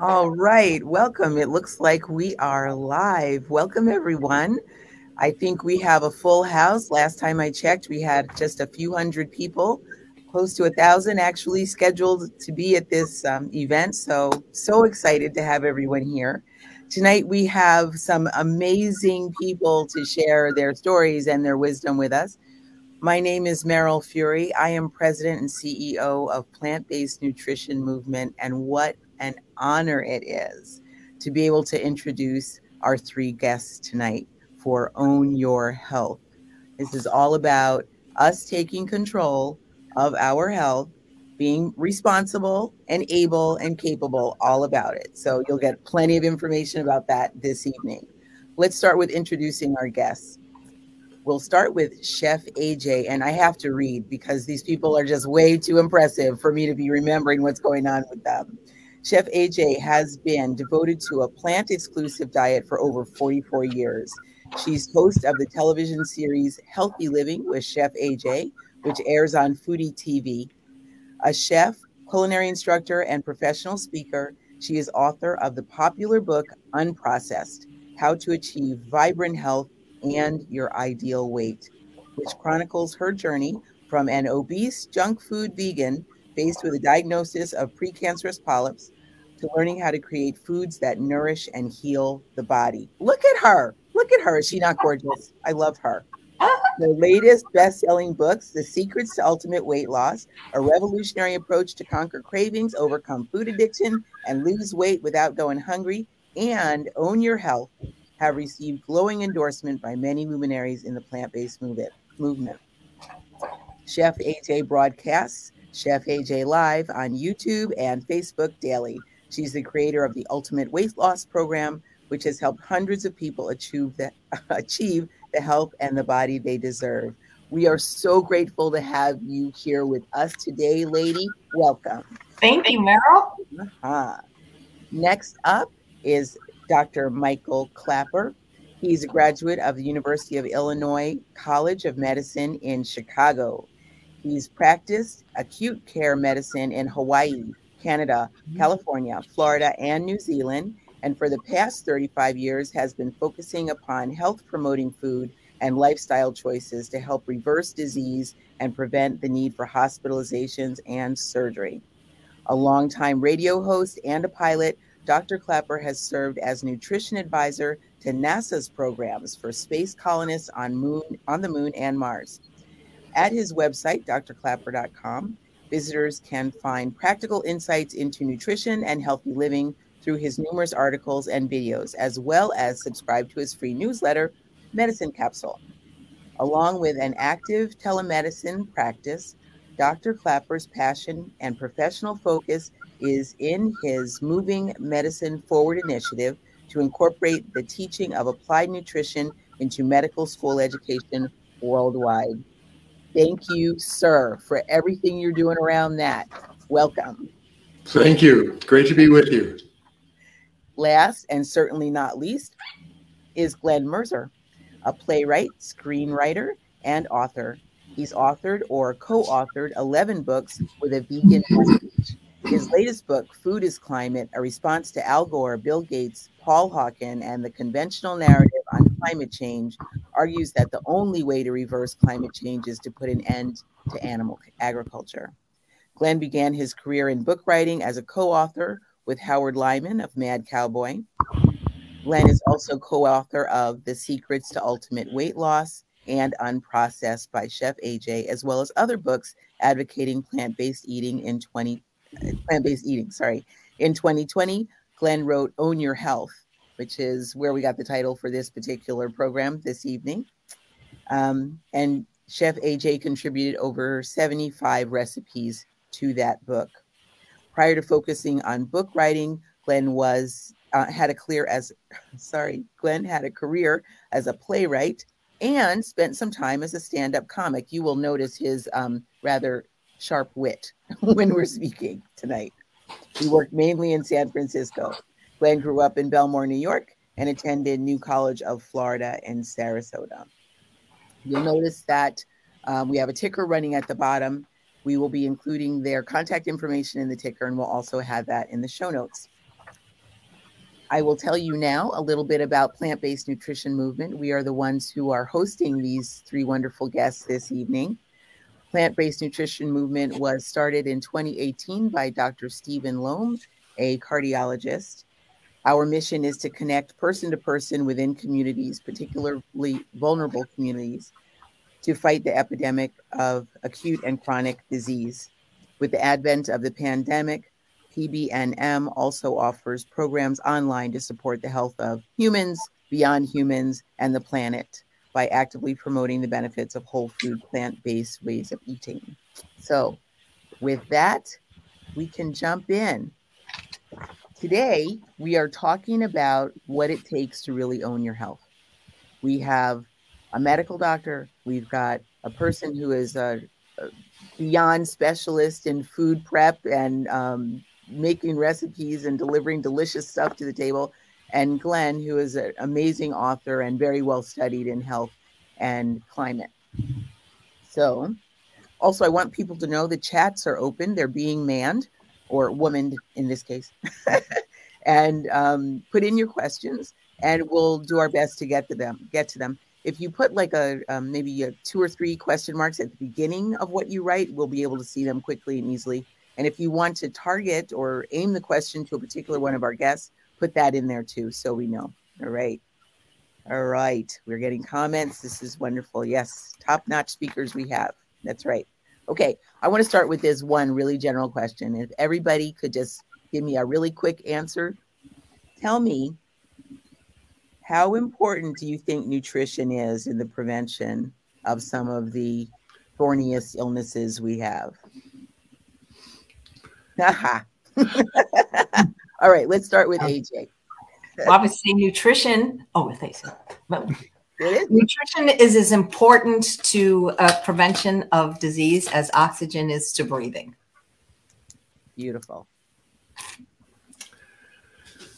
All right, welcome. It looks like we are live. Welcome, everyone. I think we have a full house. Last time I checked, we had just a few hundred people, close to a thousand actually scheduled to be at this um, event. So, so excited to have everyone here. Tonight, we have some amazing people to share their stories and their wisdom with us. My name is Meryl Fury. I am president and CEO of Plant Based Nutrition Movement, and what an honor it is to be able to introduce our three guests tonight for Own Your Health. This is all about us taking control of our health, being responsible and able and capable, all about it. So you'll get plenty of information about that this evening. Let's start with introducing our guests. We'll start with Chef AJ, and I have to read because these people are just way too impressive for me to be remembering what's going on with them. Chef AJ has been devoted to a plant exclusive diet for over 44 years. She's host of the television series Healthy Living with Chef AJ, which airs on Foodie TV. A chef, culinary instructor, and professional speaker, she is author of the popular book Unprocessed How to Achieve Vibrant Health and Your Ideal Weight, which chronicles her journey from an obese junk food vegan faced with a diagnosis of precancerous polyps to learning how to create foods that nourish and heal the body. Look at her. Look at her. Is she not gorgeous? I love her. The latest best selling books The Secrets to Ultimate Weight Loss, a revolutionary approach to conquer cravings, overcome food addiction, and lose weight without going hungry, and Own Your Health have received glowing endorsement by many luminaries in the plant based movement. Chef AJ broadcasts Chef AJ Live on YouTube and Facebook daily. She's the creator of the Ultimate Weight Loss Program, which has helped hundreds of people achieve the, achieve the health and the body they deserve. We are so grateful to have you here with us today, lady. Welcome. Thank you, Meryl. Uh-huh. Next up is Dr. Michael Klaper. He's a graduate of the University of Illinois College of Medicine in Chicago. He's practiced acute care medicine in Hawaii, Canada, mm-hmm. California, Florida, and New Zealand, and for the past 35 years has been focusing upon health promoting food and lifestyle choices to help reverse disease and prevent the need for hospitalizations and surgery. A longtime radio host and a pilot, Dr. Klaper has served as nutrition advisor to NASA's programs for space colonists on moon on the moon and Mars. At his website, doctorklaper.com, visitors can find practical insights into nutrition and healthy living through his numerous articles and videos, as well as subscribe to his free newsletter, Medicine Capsule. Along with an active telemedicine practice, Dr. Klaper's passion and professional focus is in his Moving Medicine Forward initiative to incorporate the teaching of applied nutrition into medical school education worldwide. Thank you, sir, for everything you're doing around that. Welcome. Thank you. Great to be with you. Last and certainly not least is Glenn Merzer, a playwright, screenwriter, and author. He's authored or co authored 11 books with a vegan message. His latest book, Food is Climate, a response to Al Gore, Bill Gates, Paul Hawken, and the conventional narrative on climate change, argues that the only way to reverse climate change is to put an end to animal agriculture. Glenn began his career in book writing as a co author with Howard Lyman of Mad Cowboy. Glenn is also co author of The Secrets to Ultimate Weight Loss and Unprocessed by Chef AJ, as well as other books advocating plant based eating in 20 plant-based eating. Sorry, in 2020, Glenn wrote "Own Your Health," which is where we got the title for this particular program this evening. Um, and Chef AJ contributed over 75 recipes to that book. Prior to focusing on book writing, Glenn was uh, had a clear as sorry, Glenn had a career as a playwright and spent some time as a stand-up comic. You will notice his um, rather sharp wit when we're speaking tonight. He worked mainly in San Francisco. Glenn grew up in Bellmore, New York, and attended New College of Florida in Sarasota. You'll notice that um, we have a ticker running at the bottom. We will be including their contact information in the ticker, and we'll also have that in the show notes. I will tell you now a little bit about Plant Based Nutrition Movement. We are the ones who are hosting these three wonderful guests this evening. Plant Based Nutrition Movement was started in 2018 by Dr. Stephen Loam, a cardiologist. Our mission is to connect person to person within communities, particularly vulnerable communities, to fight the epidemic of acute and chronic disease. With the advent of the pandemic, PBNM also offers programs online to support the health of humans, beyond humans, and the planet by actively promoting the benefits of whole food, plant based ways of eating. So, with that, we can jump in. Today, we are talking about what it takes to really own your health. We have a medical doctor, we've got a person who is a, a beyond specialist in food prep and um, making recipes and delivering delicious stuff to the table, and Glenn, who is an amazing author and very well studied in health and climate. So, also, I want people to know the chats are open, they're being manned or womaned in this case. and um, put in your questions, and we'll do our best to get to them. Get to them. If you put like a um, maybe a two or three question marks at the beginning of what you write, we'll be able to see them quickly and easily and if you want to target or aim the question to a particular one of our guests, put that in there too so we know. All right. All right. We're getting comments. This is wonderful. Yes. Top notch speakers we have. That's right. Okay. I want to start with this one really general question. If everybody could just give me a really quick answer, tell me how important do you think nutrition is in the prevention of some of the thorniest illnesses we have? All right, let's start with AJ. Well, obviously, nutrition. Oh, thanks. Nutrition is as important to uh, prevention of disease as oxygen is to breathing. Beautiful.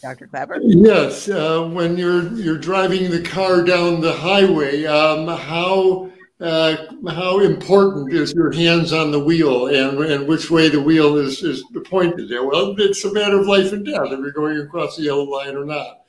Dr. Klaper? Yes. Uh, when you're you're driving the car down the highway, um, how uh, how important is your hands on the wheel and, and which way the wheel is, is pointed there? Well, it's a matter of life and death if you're going across the yellow line or not.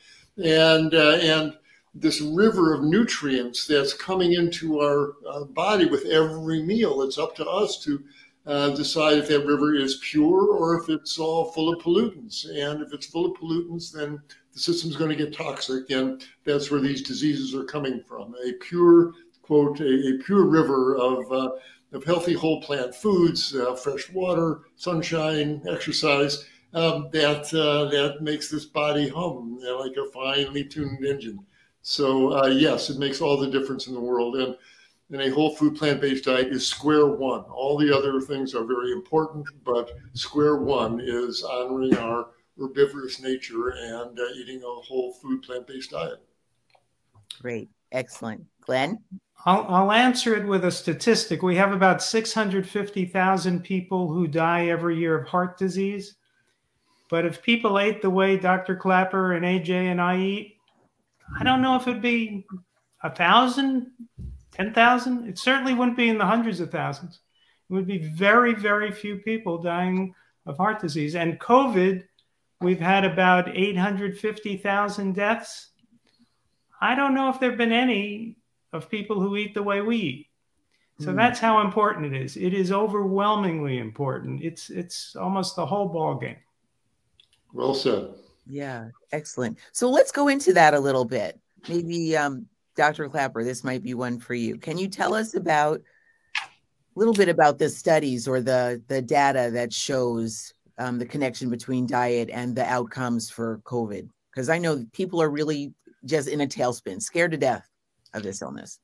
And, uh, and this river of nutrients that's coming into our body with every meal, it's up to us to uh, decide if that river is pure or if it's all full of pollutants. And if it's full of pollutants, then the system's going to get toxic, and that's where these diseases are coming from. A pure quote, a, a pure river of, uh, of healthy whole plant foods, uh, fresh water, sunshine, exercise, um, that, uh, that makes this body hum like a finely tuned engine. So, uh, yes, it makes all the difference in the world. And, and a whole food plant based diet is square one. All the other things are very important, but square one is honoring our herbivorous nature and uh, eating a whole food plant based diet. Great. Excellent. Glenn? I'll, I'll answer it with a statistic. We have about 650,000 people who die every year of heart disease. But if people ate the way Dr. Klaper and AJ and I eat, I don't know if it'd be a thousand, ten thousand. It certainly wouldn't be in the hundreds of thousands. It would be very, very few people dying of heart disease. And COVID, we've had about 850,000 deaths. I don't know if there have been any of people who eat the way we eat. So mm. that's how important it is. It is overwhelmingly important. It's it's almost the whole ball game. Well said. Yeah, excellent. So let's go into that a little bit. Maybe um, Dr. Klaper, this might be one for you. Can you tell us about a little bit about the studies or the the data that shows um, the connection between diet and the outcomes for COVID? Because I know people are really just in a tailspin, scared to death of this illness?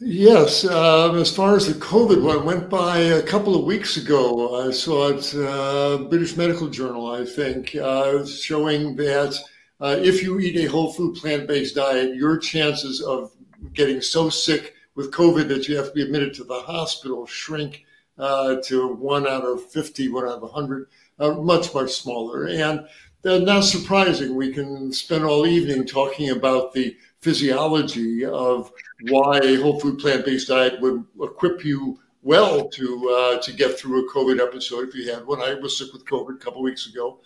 Yes, uh, as far as the COVID one went by a couple of weeks ago, I saw it, uh, British Medical Journal, I think, uh, showing that uh, if you eat a whole food plant based diet, your chances of getting so sick with COVID that you have to be admitted to the hospital shrink uh, to one out of 50, one out of 100, uh, much, much smaller. And not surprising. We can spend all evening talking about the physiology of why a whole food plant based diet would equip you well to uh, to get through a COVID episode if you had one. I was sick with COVID a couple weeks ago,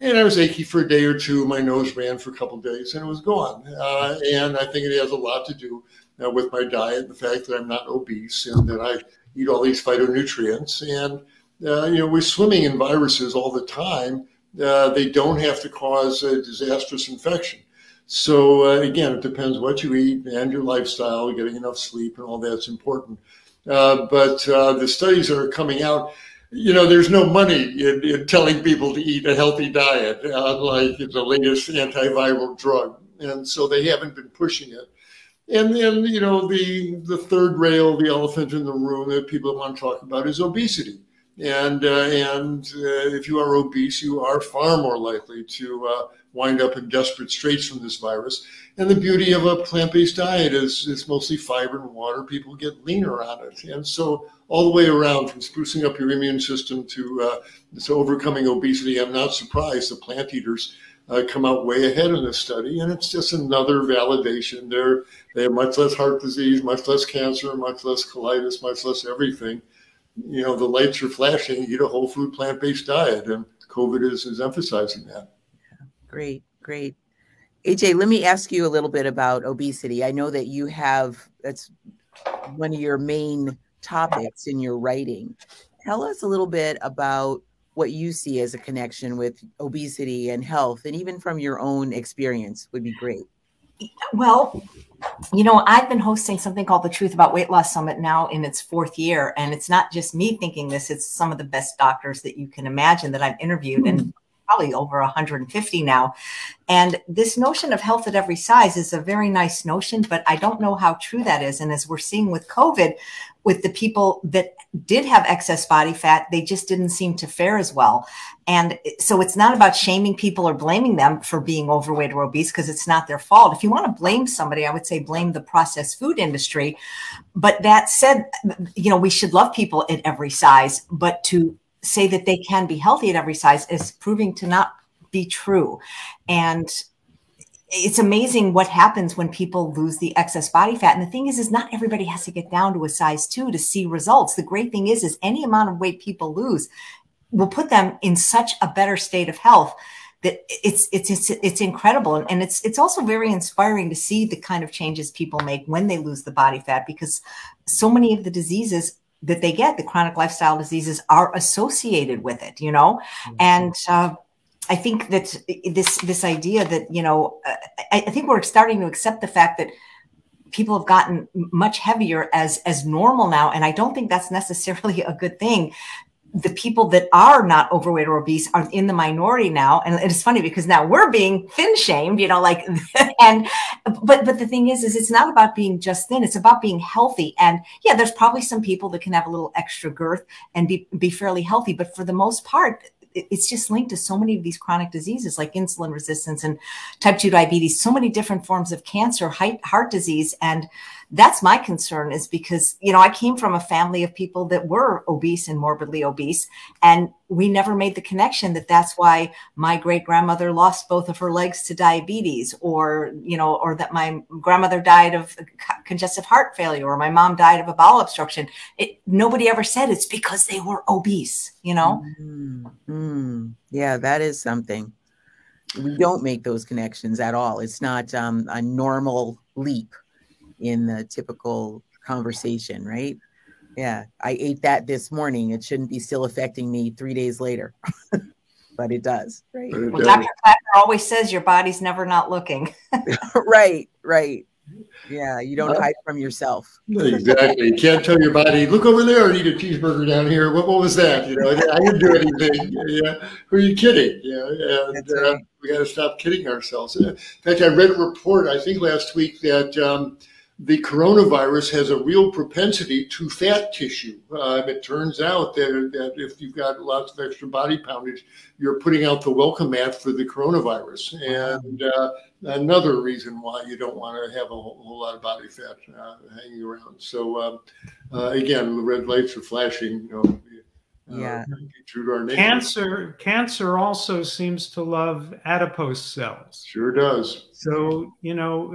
and I was achy for a day or two. My nose ran for a couple days, and it was gone. Uh, and I think it has a lot to do uh, with my diet, the fact that I'm not obese, and that I eat all these phytonutrients. And uh, you know, we're swimming in viruses all the time. Uh, they don't have to cause a disastrous infection. So uh, again, it depends what you eat and your lifestyle, getting enough sleep, and all that's important. Uh, but uh, the studies that are coming out, you know, there's no money in, in telling people to eat a healthy diet, unlike the latest antiviral drug, and so they haven't been pushing it. And then, you know, the the third rail, the elephant in the room that people want to talk about is obesity. And uh, and uh, if you are obese, you are far more likely to uh, wind up in desperate straits from this virus. And the beauty of a plant-based diet is it's mostly fiber and water. People get leaner on it, and so all the way around, from sprucing up your immune system to uh, to overcoming obesity, I'm not surprised the plant eaters uh, come out way ahead in this study, and it's just another validation. They're they have much less heart disease, much less cancer, much less colitis, much less everything you know, the lights are flashing, eat a whole food plant based diet. And COVID is, is emphasizing that. Great, great. AJ, let me ask you a little bit about obesity. I know that you have, that's one of your main topics in your writing. Tell us a little bit about what you see as a connection with obesity and health, and even from your own experience would be great. Well, you know, I've been hosting something called the Truth About Weight Loss Summit now in its fourth year. And it's not just me thinking this, it's some of the best doctors that you can imagine that I've interviewed. And probably over 150 now. And this notion of health at every size is a very nice notion, but I don't know how true that is. And as we're seeing with COVID, with the people that did have excess body fat, they just didn't seem to fare as well. And so it's not about shaming people or blaming them for being overweight or obese because it's not their fault. If you want to blame somebody, I would say blame the processed food industry. But that said, you know, we should love people at every size, but to say that they can be healthy at every size is proving to not be true. And it's amazing what happens when people lose the excess body fat. And the thing is, is not everybody has to get down to a size two to see results. The great thing is, is any amount of weight people lose will put them in such a better state of health that it's it's it's it's incredible and it's it's also very inspiring to see the kind of changes people make when they lose the body fat because so many of the diseases that they get, the chronic lifestyle diseases, are associated with it. You know, mm-hmm. and uh, I think that this this idea that you know, uh, I, I think we're starting to accept the fact that people have gotten much heavier as as normal now and i don't think that's necessarily a good thing the people that are not overweight or obese are in the minority now. And it's funny because now we're being thin shamed you know like and but but the thing is is it's not about being just thin. It's about being healthy. And yeah there's probably some people that can have a little extra girth and be be fairly healthy. But for the most part it's just linked to so many of these chronic diseases like insulin resistance and type 2 diabetes so many different forms of cancer heart disease. And that's my concern is because you know i came from a family of people that were obese and morbidly obese and we never made the connection that that's why my great grandmother lost both of her legs to diabetes or you know or that my grandmother died of congestive heart failure or my mom died of a bowel obstruction. It, nobody ever said it's because they were obese you know? Mm-hmm. yeah that is something. We don't make those connections at all. It's not um, a normal leap in the typical conversation, right? Yeah, I ate that this morning. It shouldn't be still affecting me three days later, but it does, right? Well, Dr. Klaper always says your body's never not looking. right, right. Yeah, you don't hide from yourself. exactly. You can't tell your body, look over there and eat a cheeseburger down here. What, what was that? You know, I didn't do anything. Yeah. Who are you kidding? Yeah. And uh, we got to stop kidding ourselves. In fact, I read a report, I think last week, that um, the coronavirus has a real propensity to fat tissue. Uh, it turns out that, that if you've got lots of extra body poundage, you're putting out the welcome mat for the coronavirus. And uh, another reason why you don't want to have a whole, whole lot of body fat uh, hanging around. So, um, uh, again, the red lights are flashing. You know, Yeah. true to our nature. Cancer, cancer also seems to love adipose cells. Sure does. So, you know,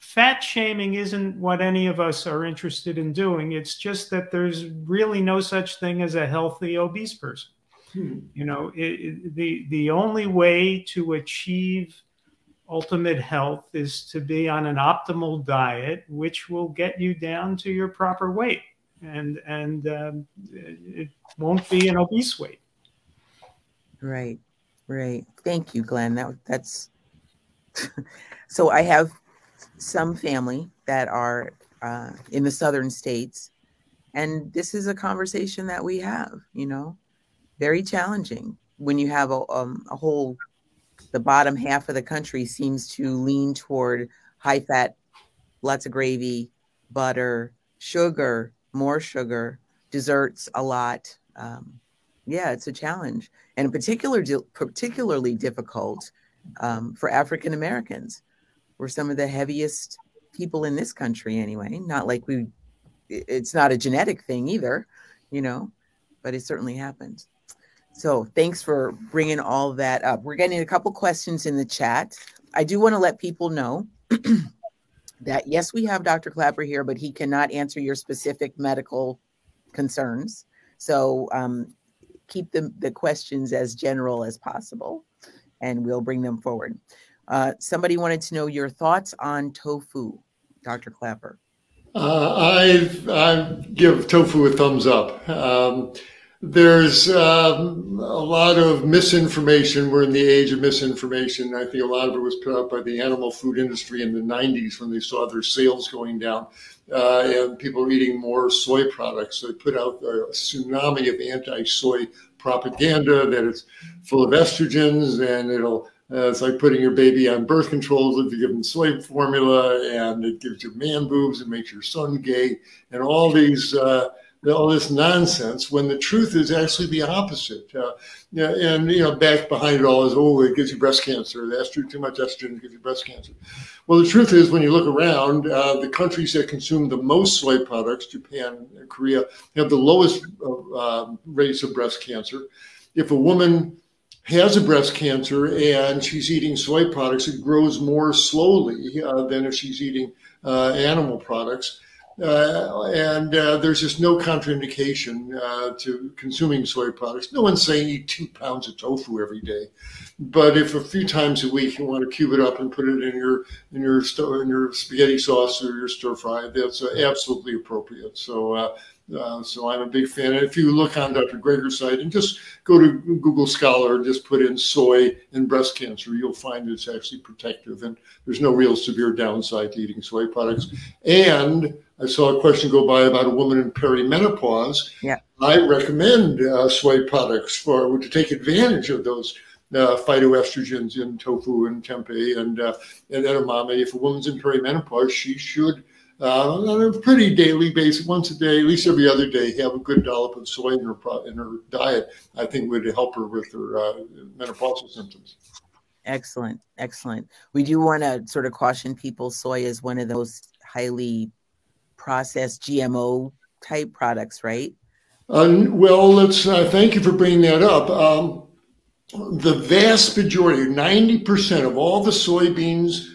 fat shaming isn't what any of us are interested in doing. It's just that there's really no such thing as a healthy obese person. Hmm. You know, it, it, the the only way to achieve ultimate health is to be on an optimal diet, which will get you down to your proper weight and and um, it won't be an obese weight. Right, right. Thank you, Glenn. That that's so. I have some family that are uh, in the southern states, and this is a conversation that we have. You know, very challenging when you have a um, a whole the bottom half of the country seems to lean toward high fat, lots of gravy, butter, sugar, more sugar, desserts a lot. Um, yeah, it's a challenge, and particular, particularly difficult um, for African Americans. We're some of the heaviest people in this country, anyway. Not like we, it's not a genetic thing either, you know, but it certainly happens. So thanks for bringing all that up. We're getting a couple questions in the chat. I do want to let people know that yes, we have Dr. Klaper here, but he cannot answer your specific medical concerns. So um, keep the, the questions as general as possible and we'll bring them forward. Uh, somebody wanted to know your thoughts on tofu, Dr. Klaper. Uh, I, I give tofu a thumbs up. Um, there's um, a lot of misinformation. We're in the age of misinformation. I think a lot of it was put out by the animal food industry in the 90s when they saw their sales going down uh, and people are eating more soy products. They put out a tsunami of anti soy propaganda that it's full of estrogens and it'll uh, it's like putting your baby on birth control if you give them soy formula and it gives you man boobs and makes your son gay and all these uh, all this nonsense when the truth is actually the opposite. Uh, and you know, back behind it all is oh, it gives you breast cancer. That's true. Too much estrogen gives you breast cancer. Well, the truth is, when you look around, uh, the countries that consume the most soy products, Japan, and Korea, have the lowest uh, rates of breast cancer. If a woman has a breast cancer and she's eating soy products, it grows more slowly uh, than if she's eating uh, animal products. Uh, and uh, there's just no contraindication uh, to consuming soy products. No one's saying eat two pounds of tofu every day, but if a few times a week you want to cube it up and put it in your in your in your spaghetti sauce or your stir fry, that's absolutely appropriate. So. Uh, so I'm a big fan. If you look on Dr. Greger's site and just go to Google Scholar and just put in soy and breast cancer, you'll find it's actually protective and there's no real severe downside to eating soy products. And I saw a question go by about a woman in perimenopause. Yeah. I recommend uh, soy products for to take advantage of those uh, phytoestrogens in tofu and tempeh and uh, and edamame. If a woman's in perimenopause, she should uh, on a pretty daily basis, once a day, at least every other day, have a good dollop of soy in her in her diet. I think would help her with her uh, menopausal symptoms. Excellent, excellent. We do want to sort of caution people: soy is one of those highly processed GMO type products, right? Um, well, let's uh, thank you for bringing that up. Um, the vast majority, 90% of all the soybeans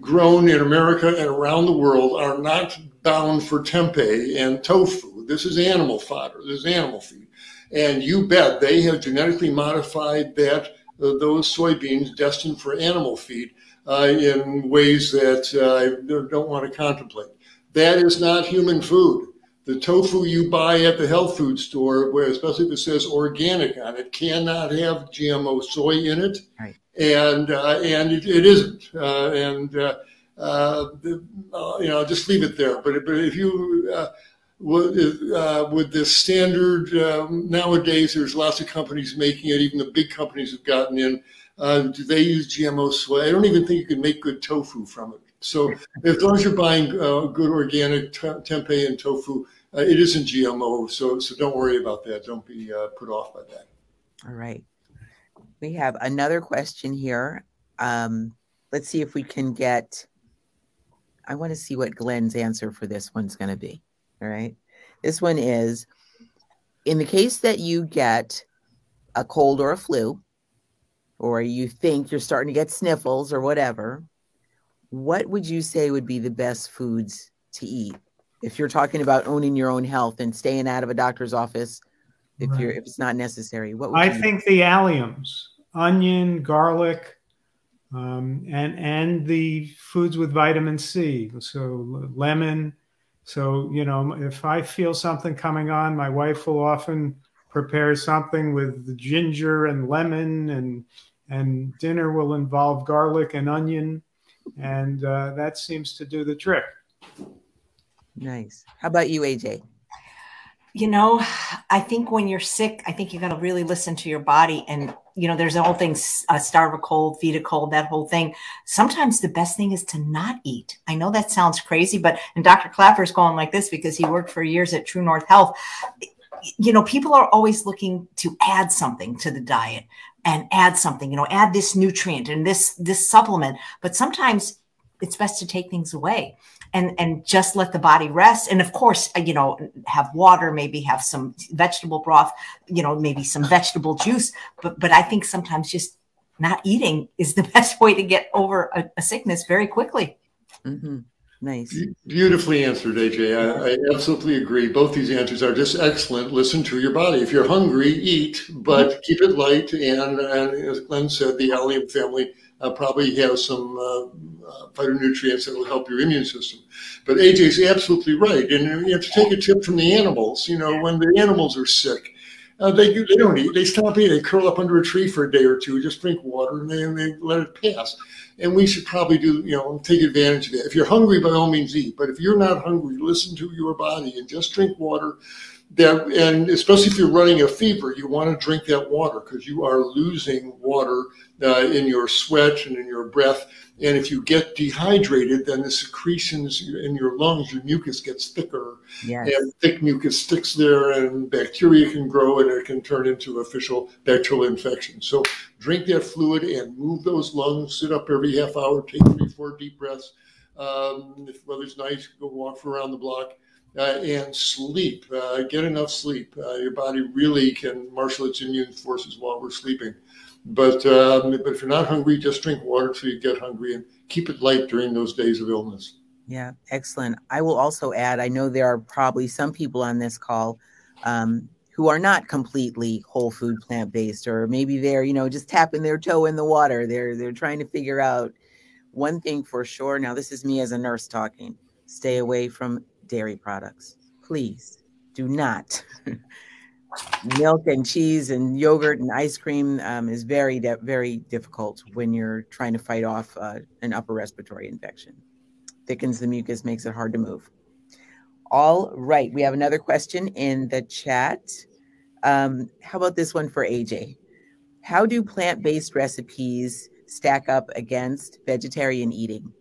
grown in America and around the world are not bound for tempeh and tofu. This is animal fodder, this is animal feed. And you bet they have genetically modified that uh, those soybeans destined for animal feed uh, in ways that uh, I don't want to contemplate. That is not human food. The tofu you buy at the health food store, where especially if it says organic on it, cannot have GMO soy in it, right. and uh, and it, it isn't. Uh, and uh, uh you know, just leave it there. But but if you uh, with, uh, with the standard um, nowadays, there's lots of companies making it. Even the big companies have gotten in. do they use GMO soy? I don't even think you can make good tofu from it. So as long as you're buying uh, good organic tempeh and tofu, uh, it isn't GMO. So so don't worry about that. Don't be uh, put off by that. All right. We have another question here. Um, let's see if we can get. I want to see what Glenn's answer for this one's going to be. All right. This one is in the case that you get a cold or a flu, or you think you're starting to get sniffles or whatever, what would you say would be the best foods to eat? If you're talking about owning your own health and staying out of a doctor's office, if right. you're if it's not necessary, what I think the alliums, onion, garlic, um, and and the foods with vitamin C, so lemon. So you know, if I feel something coming on, my wife will often prepare something with ginger and lemon, and and dinner will involve garlic and onion, and uh, that seems to do the trick. Nice. How about you, AJ? You know, I think when you're sick, I think you got to really listen to your body. And, you know, there's the whole thing uh, starve a cold, feed a cold, that whole thing. Sometimes the best thing is to not eat. I know that sounds crazy, but, and Dr. Klaper's going like this because he worked for years at True North Health. You know, people are always looking to add something to the diet and add something, you know, add this nutrient and this, this supplement. But sometimes it's best to take things away and and just let the body rest and of course uh, you know have water maybe have some vegetable broth you know maybe some vegetable juice but but i think sometimes just not eating is the best way to get over a, a sickness very quickly mm-hmm. Nice. Beautifully answered aj I, I, absolutely agree. Both these answers are just excellent. Listen to your body. If you're hungry eat but mm-hmm. keep it light. And, and as glenn said the allium family uh, probably have some uh, uh, phytonutrients that will help your immune system. But AJ is absolutely right, and you have to take a tip from the animals. You know, when the animals are sick, uh, they they don't eat. They stop eating. They curl up under a tree for a day or two, just drink water, and they, and they let it pass. And we should probably do, you know, take advantage of that. If you're hungry, by all means eat. But if you're not hungry, listen to your body and just drink water that, and especially if you're running a fever, you want to drink that water because you are losing water uh, in your sweat and in your breath. And if you get dehydrated, then the secretions in your lungs, your mucus gets thicker. Yes. And thick mucus sticks there, and bacteria can grow, and it can turn into official bacterial infection. So drink that fluid and move those lungs. Sit up every half hour, take three, four deep breaths. Um, if weather's nice, go walk around the block uh, and sleep. Uh, get enough sleep. Uh, your body really can marshal its immune forces while we're sleeping. But um, but if you're not hungry, just drink water till you get hungry and keep it light during those days of illness. Yeah, excellent. I will also add. I know there are probably some people on this call um, who are not completely whole food plant based, or maybe they're you know just tapping their toe in the water. They're they're trying to figure out one thing for sure. Now, this is me as a nurse talking. Stay away from dairy products. Please do not. Milk and cheese and yogurt and ice cream um, is very, very difficult when you're trying to fight off uh, an upper respiratory infection. Thickens the mucus, makes it hard to move. All right, we have another question in the chat. Um, how about this one for AJ? How do plant based recipes stack up against vegetarian eating?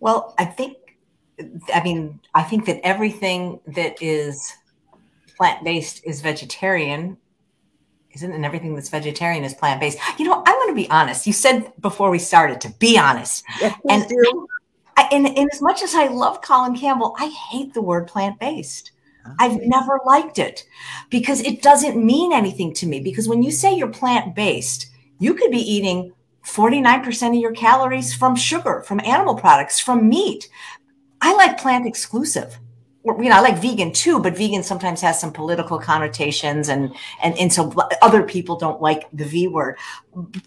Well, I think I mean, I think that everything that is plant based is vegetarian, isn't? And everything that's vegetarian is plant based. You know, I'm going to be honest. You said before we started to be honest, yes, and. I, and, and as much as I love Colin Campbell, I hate the word plant based. Okay. Oh. I've never liked it because it doesn't mean anything to me. Because when you say you're plant based, you could be eating 49% of your calories from sugar, from animal products, from meat. I like plant exclusive. You know, I like vegan too, but vegan sometimes has some political connotations, and and and so other people don't like the V word.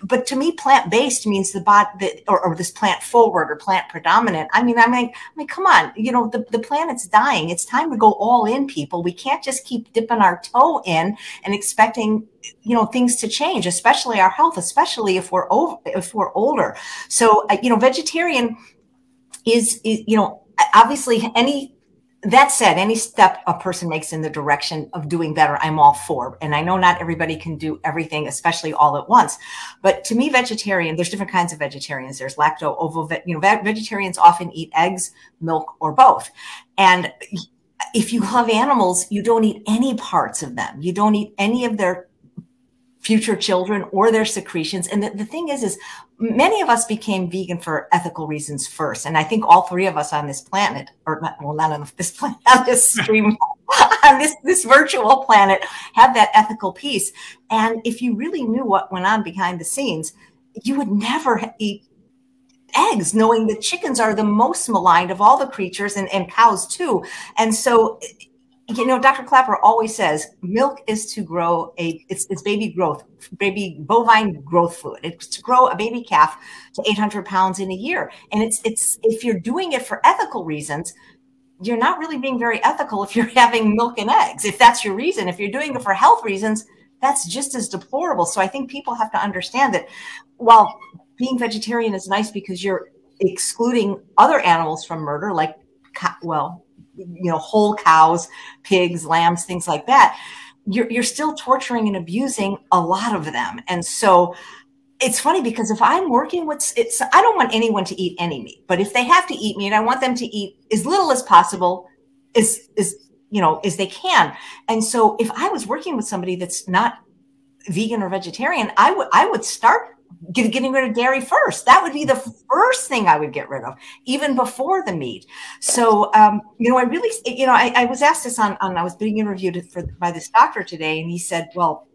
But to me, plant based means the bot that or, or, this plant forward or plant predominant. I mean, I mean, I mean, come on, you know, the, the planet's dying. It's time to go all in, people. We can't just keep dipping our toe in and expecting you know things to change especially our health especially if we're over if we're older so uh, you know vegetarian is, is you know obviously any that said any step a person makes in the direction of doing better i'm all for. And i know not everybody can do everything especially all at once. But to me vegetarian there's different kinds of vegetarians. There's lacto ovo you know vegetarians often eat eggs milk or both. And if you love animals you don't eat any parts of them. You don't eat any of their future children or their secretions. And the, the thing is, is many of us became vegan for ethical reasons first. And I think all three of us on this planet, or not, well, not on this planet, on this stream, on this this virtual planet have that ethical piece. And if you really knew what went on behind the scenes, you would never eat eggs, knowing that chickens are the most maligned of all the creatures and, and cows too. And so you know, Dr. Klaper always says milk is to grow a it's, it's baby growth, baby bovine growth fluid. It's to grow a baby calf to 800 pounds in a year. And it's it's if you're doing it for ethical reasons, you're not really being very ethical if you're having milk and eggs. If that's your reason, if you're doing it for health reasons, that's just as deplorable. So I think people have to understand that while being vegetarian is nice because you're excluding other animals from murder, like well, you know, whole cows, pigs, lambs, things like that, you're, you're still torturing and abusing a lot of them. And so it's funny because if I'm working with, it's, I don't want anyone to eat any meat, but if they have to eat meat, I want them to eat as little as possible, as, as, you know, as they can. And so if I was working with somebody that's not vegan or vegetarian, I would, I would start getting rid of dairy first. That would be the first thing I would get rid of, even before the meat. So, um, you know, I really, you know, I, I was asked this on, on, I was being interviewed for, by this doctor today, and he said, well,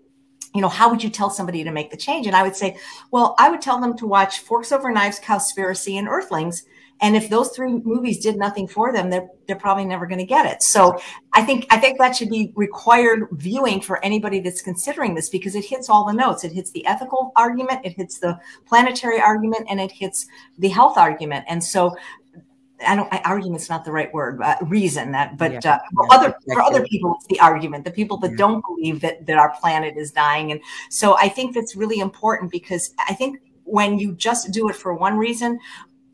you know, how would you tell somebody to make the change? And I would say, well, I would tell them to watch Forks Over Knives, Cowspiracy, and Earthlings and if those three movies did nothing for them, they're they're probably never going to get it. So I think I think that should be required viewing for anybody that's considering this because it hits all the notes. It hits the ethical argument, it hits the planetary argument, and it hits the health argument. And so I don't. I, argument's not the right word. Uh, reason that, but yeah, uh, for yeah, other exactly. for other people, it's the argument. The people that yeah. don't believe that that our planet is dying, and so I think that's really important because I think when you just do it for one reason,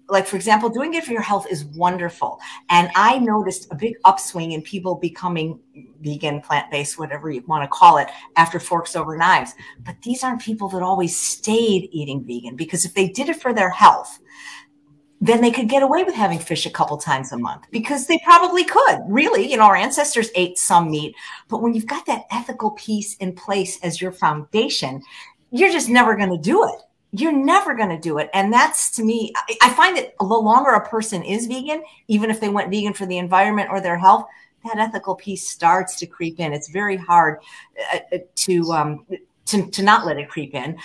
like for example doing it for your health is wonderful. And i noticed a big upswing in people becoming vegan plant-based whatever you want to call it after forks over knives. But these aren't people that always stayed eating vegan because if they did it for their health then they could get away with having fish a couple times a month because they probably could. Really you know our ancestors ate some meat but when you've got that ethical piece in place as your foundation you're just never going to do it you're never going to do it. And that's to me, I find that the longer a person is vegan, even if they went vegan for the environment or their health, that ethical piece starts to creep in. It's very hard uh, uh to, um, to, to not let it creep in.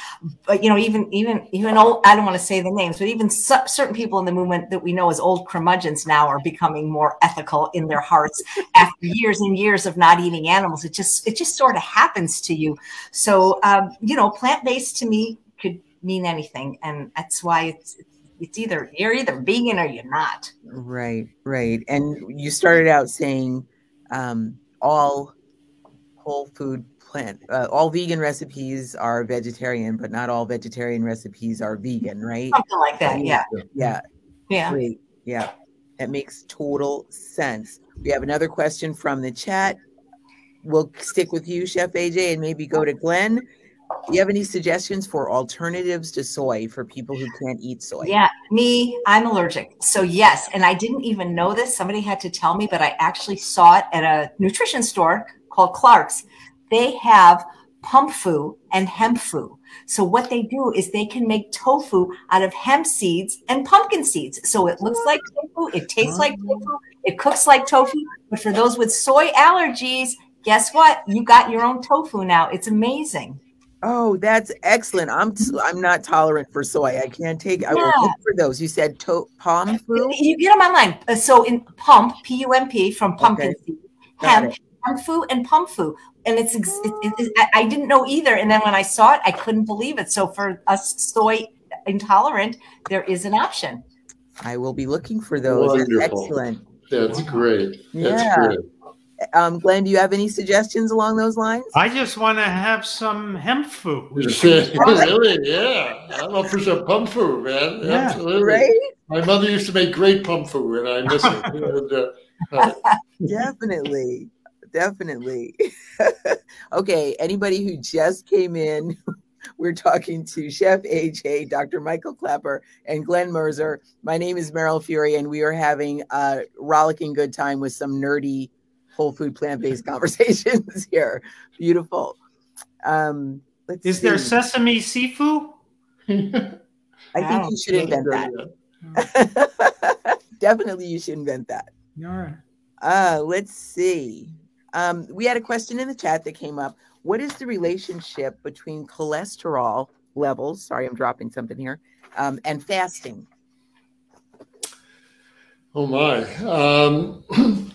But, you know, even, even, even old, I don't want to say the names, but even certain people in the movement that we know as old curmudgeons now are becoming more ethical in their hearts after years and years of not eating animals. It just, it just sort of happens to you. So, um, you know, plant-based to me mean anything, and that's why it's it's either you're either vegan or you're not. Right, right. And you started out saying um, all whole food plant, uh, all vegan recipes are vegetarian, but not all vegetarian recipes are vegan, right? Something like that. Yeah. Yeah. Yeah. Great. Yeah. That makes total sense. We have another question from the chat. We'll stick with you, Chef AJ, and maybe go to Glenn. Do you have any suggestions for alternatives to soy for people who can't eat soy? Yeah, me, I'm allergic. So, yes. And I didn't even know this. Somebody had to tell me, but I actually saw it at a nutrition store called Clark's. They have pumpfu and hempfu. So, what they do is they can make tofu out of hemp seeds and pumpkin seeds. So, it looks like tofu, it tastes like mm. tofu, it cooks like tofu. But for those with soy allergies, guess what? You got your own tofu now. It's amazing. Oh, that's excellent. I'm t- I'm not tolerant for soy. I can't take. I will look for those. You said to- palm food. You get them online. Uh, so in pump, P U M P from pumpkin okay. seed, hemp, food, and pumpfu. And it's, it, it, it, I didn't know either. And then when I saw it, I couldn't believe it. So for us soy intolerant, there is an option. I will be looking for those. Wonderful. Excellent. That's great. That's yeah. great. Um, Glenn, do you have any suggestions along those lines? I just want to have some hemp food. really? Yeah. I'm up for some pump food, man. Yeah. Absolutely. Right? My mother used to make great pump food, and I miss it. and, uh, uh, Definitely. Definitely. okay. Anybody who just came in, we're talking to Chef AJ, Dr. Michael Klaper, and Glenn Merzer. My name is Meryl Fury, and we are having a rollicking good time with some nerdy whole food plant based conversations here. Beautiful. Um, Is see. there sesame seafood? I think you should invent that. Definitely, you should invent that. All right. Uh, let's see. Um, we had a question in the chat that came up. What is the relationship between cholesterol levels? Sorry, I'm dropping something here. Um, and fasting. Oh my. Um,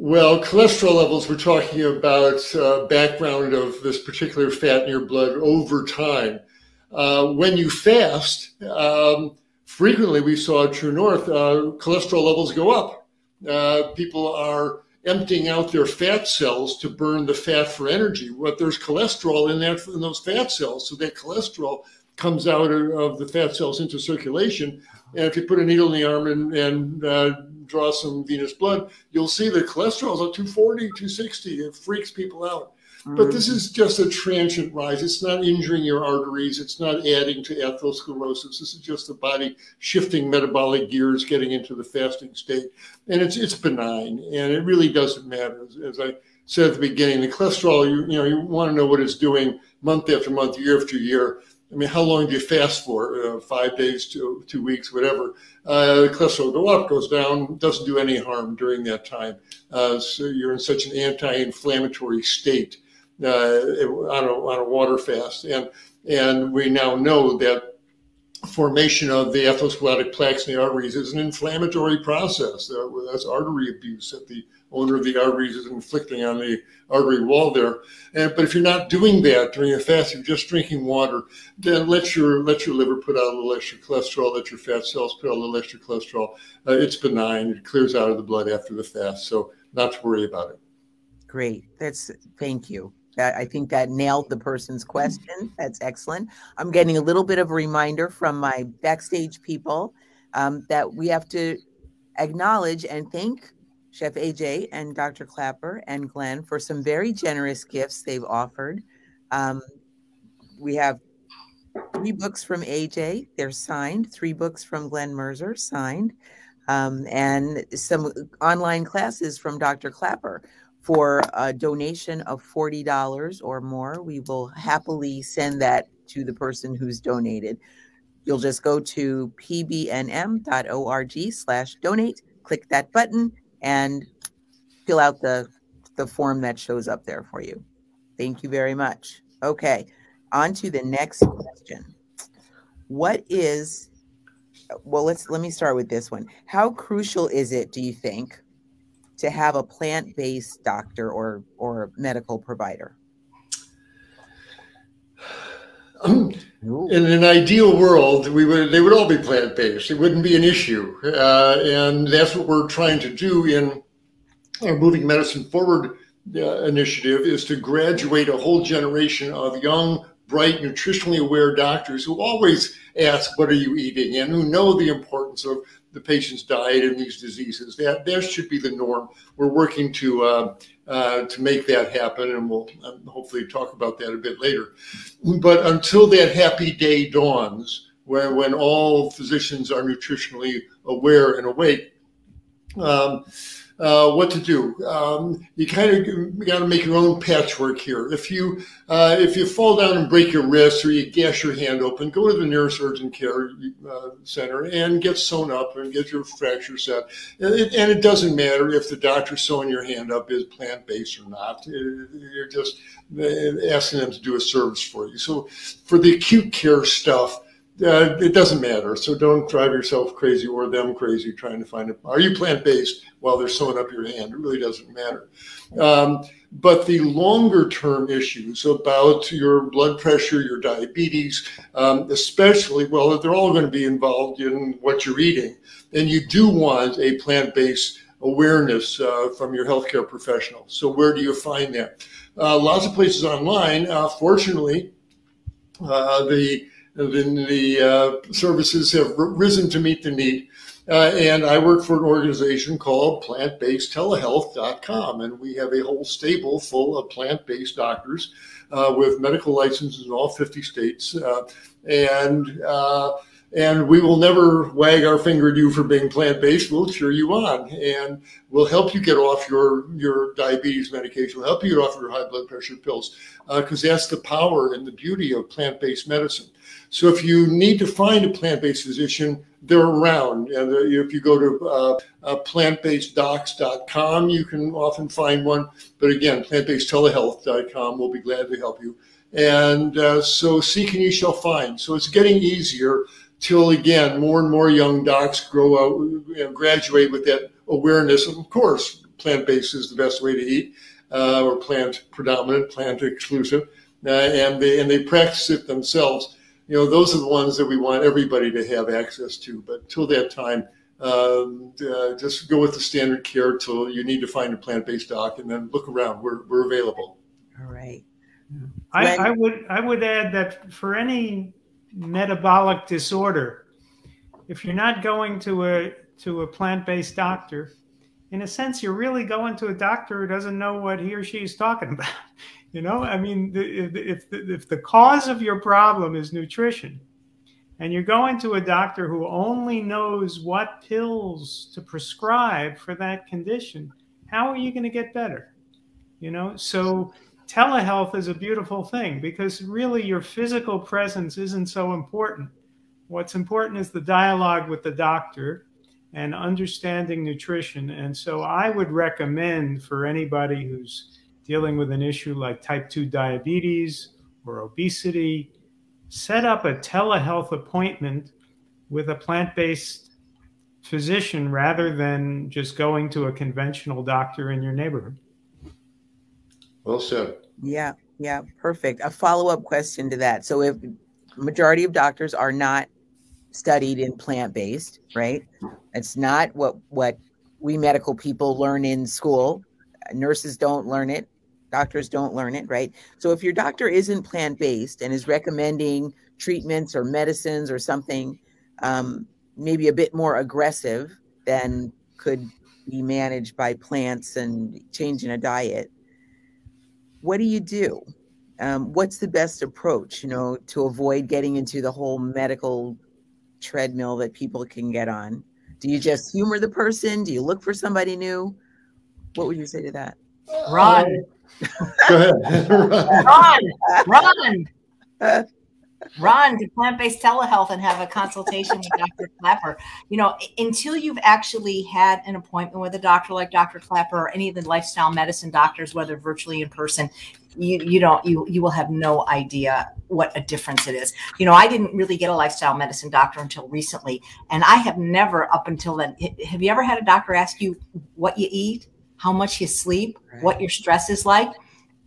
well, cholesterol levels, we're talking about uh, background of this particular fat in your blood over time. Uh, when you fast, um, frequently we saw True North, uh, cholesterol levels go up. Uh, people are emptying out their fat cells to burn the fat for energy. But there's cholesterol in that in those fat cells, so that cholesterol comes out of the fat cells into circulation. And if you put a needle in the arm and, and uh, draw some venous blood, you'll see the cholesterol is at 240, 260. It freaks people out. But this mm. is just a transient rise. It's not injuring your arteries. It's not adding to atherosclerosis. This is just the body shifting metabolic gears, getting into the fasting state. And it's it's benign, and it really doesn't matter. As, as I said at the beginning, the cholesterol, you, you know, you want to know what it's doing month after month, year after year. I mean, how long do you fast for? Uh, five days, two, two weeks, whatever. Uh, cholesterol go up, goes down, doesn't do any harm during that time. Uh, so you're in such an anti-inflammatory state uh, on, a, on a water fast. And, and we now know that formation of the atherosclerotic plaques in the arteries is an inflammatory process. That's artery abuse that the owner of the arteries is inflicting on the artery wall there. And, but if you're not doing that during a fast, you're just drinking water, then let your let your liver put out a little extra cholesterol, let your fat cells put out a little extra cholesterol. Uh, it's benign. It clears out of the blood after the fast, so not to worry about it. Great. That's thank you. I think that nailed the person's question. That's excellent. I'm getting a little bit of a reminder from my backstage people um, that we have to acknowledge and thank Chef AJ and Dr. Klaper and Glen for some very generous gifts they've offered. Um, we have three books from AJ, they're signed, three books from Glen Merzer, signed, um, and some online classes from Dr. Klaper For a donation of $40 or more, we will happily send that to the person who's donated. You'll just go to pbnm.org slash donate, click that button, and fill out the, the form that shows up there for you. Thank you very much. Okay, on to the next question. What is, well, let's let me start with this one. How crucial is it, do you think, to have a plant-based doctor or or medical provider? in an ideal world, we would they would all be plant based. It wouldn't be an issue, uh, and that's what we're trying to do in our Moving Medicine Forward uh, initiative is to graduate a whole generation of young, bright, nutritionally aware doctors who always ask, "What are you eating?" and who know the importance of the patient's diet and these diseases. That that should be the norm. We're working to uh, uh, to make that happen, and we'll um, hopefully talk about that a bit later. But until that happy day dawns, where when all physicians are nutritionally aware and awake. Um, uh, what to do. Um, you kind of got to make your own patchwork here. If you uh, if you fall down and break your wrist or you gash your hand open, go to the nearest urgent care uh, center and get sewn up and get your fracture set. And it, and it, doesn't matter if the doctor sewing your hand up is plant based or not. You're just uh, asking them to do a service for you. So for the acute care stuff uh, it doesn't matter. So don't drive yourself crazy or them crazy trying to find it. Are you plant based while they're sewing up your hand? It really doesn't matter. Um, but the longer term issues about your blood pressure, your diabetes, um, especially, well, they're all going to be involved in what you're eating. And you do want a plant based awareness uh, from your healthcare professional. So where do you find that? Uh, lots of places online. Uh, fortunately, uh, the the, the uh, services have risen to meet the need. Uh, and I work for an organization called plantbasedtelehealth.com. And we have a whole stable full of plant based doctors uh, with medical licenses in all 50 states. Uh, and uh, And we will never wag our finger at you for being plant based. We'll cheer you on and we'll help you get off your, your diabetes medication. We'll help you get off your high blood pressure pills because uh, that's the power and the beauty of plant based medicine. So if you need to find a plant based physician, they're around. And if you go to uh, uh, plantbaseddocs.com, you can often find one. But again, plantbasedtelehealth.com will be glad to help you. And uh, so seek and you shall find. So it's getting easier till again, more and more young docs grow out, you know, graduate with that awareness. And of course, plant based is the best way to eat, uh, or plant predominant, plant exclusive, uh, and they and they practice it themselves. You know, those are the ones that we want everybody to have access to. But till that time, um, uh, just go with the standard care till you need to find a plant based doc, and then look around. We're we're available. All right. I, I would I would add that for any metabolic disorder, if you're not going to a to a plant-based doctor, in a sense, you're really going to a doctor who doesn't know what he or she is talking about. You know, I mean, if, if, the cause of your problem is nutrition, and you're going to a doctor who only knows what pills to prescribe for that condition, how are you going to get better? You know, so telehealth is a beautiful thing because really your physical presence isn't so important. What's important is the dialogue with the doctor and understanding nutrition. And so I would recommend for anybody who's dealing with an issue like type 2 diabetes or obesity, set up a telehealth appointment with a plant based physician rather than just going to a conventional doctor in your neighborhood. Well said. Yeah, yeah, perfect. A follow up question to that. So, if majority of doctors are not studied in plant based, right? It's not what what we medical people learn in school. Nurses don't learn it. Doctors don't learn it, right? So, if your doctor isn't plant based and is recommending treatments or medicines or something, um, maybe a bit more aggressive than could be managed by plants and changing a diet what do you do? Um, what's the best approach, you know, to avoid getting into the whole medical treadmill that people can get on? Do you just humor the person? Do you look for somebody new? What would you say to that? Run. Go ahead. run. Run. run run to plant-based telehealth and have a consultation with Dr. Klaper. You know, until you've actually had an appointment with a doctor like Dr. Klaper or any of the lifestyle medicine doctors, whether virtually in person, you you don't you you will have no idea what a difference it is. You know, I didn't really get a lifestyle medicine doctor until recently, and I have never up until then. Have you ever had a doctor ask you what you eat, how much you sleep, right. what your stress is like?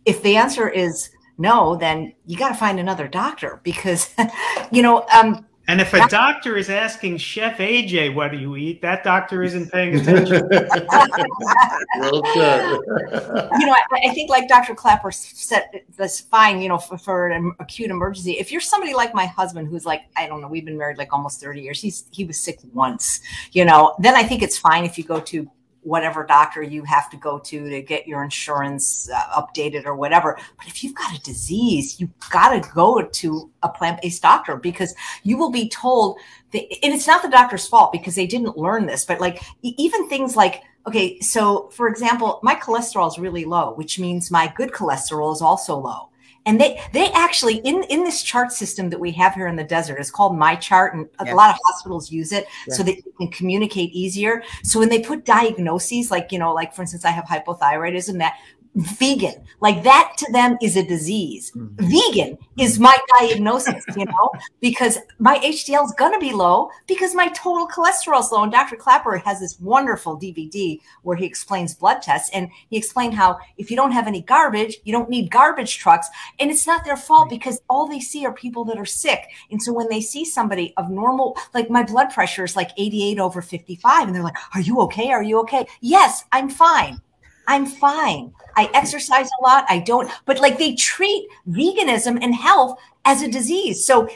If the answer is no, then you got to find another doctor because, you know, um, and if a doctor is asking Chef AJ, what do you eat? That doctor isn't paying attention. well said. you know, I, I, think like Dr. Klaper said, that's fine, you know, for, for, an acute emergency. If you're somebody like my husband, who's like, I don't know, we've been married like almost 30 years. He's, he was sick once, you know, then I think it's fine if you go to whatever doctor you have to go to to get your insurance uh, updated or whatever. But if you've got a disease, you've got to go to a plant based doctor because you will be told that, and it's not the doctor's fault because they didn't learn this, but like even things like, okay, so for example, my cholesterol is really low, which means my good cholesterol is also low and they they actually in in this chart system that we have here in the desert is called my chart and a lot of hospitals use it so that you can communicate easier. So when they put diagnoses like you know like for instance i have hypothyroidism that vegan. Like that to them is a disease. Mm-hmm. vegan is my diagnosis you know because my hdl is going to be low because my total cholesterol is low. And dr klaper has this wonderful dvd where he explains blood tests and he explained how if you don't have any garbage you don't need garbage trucks. And it's not their fault because all they see are people that are sick. And so when they see somebody of normal like my blood pressure is like 88 over 55 and they're like are you okay? Are you okay? Yes i'm fine I'm fine. I exercise a lot. I don't, but like they treat veganism and health as a disease. So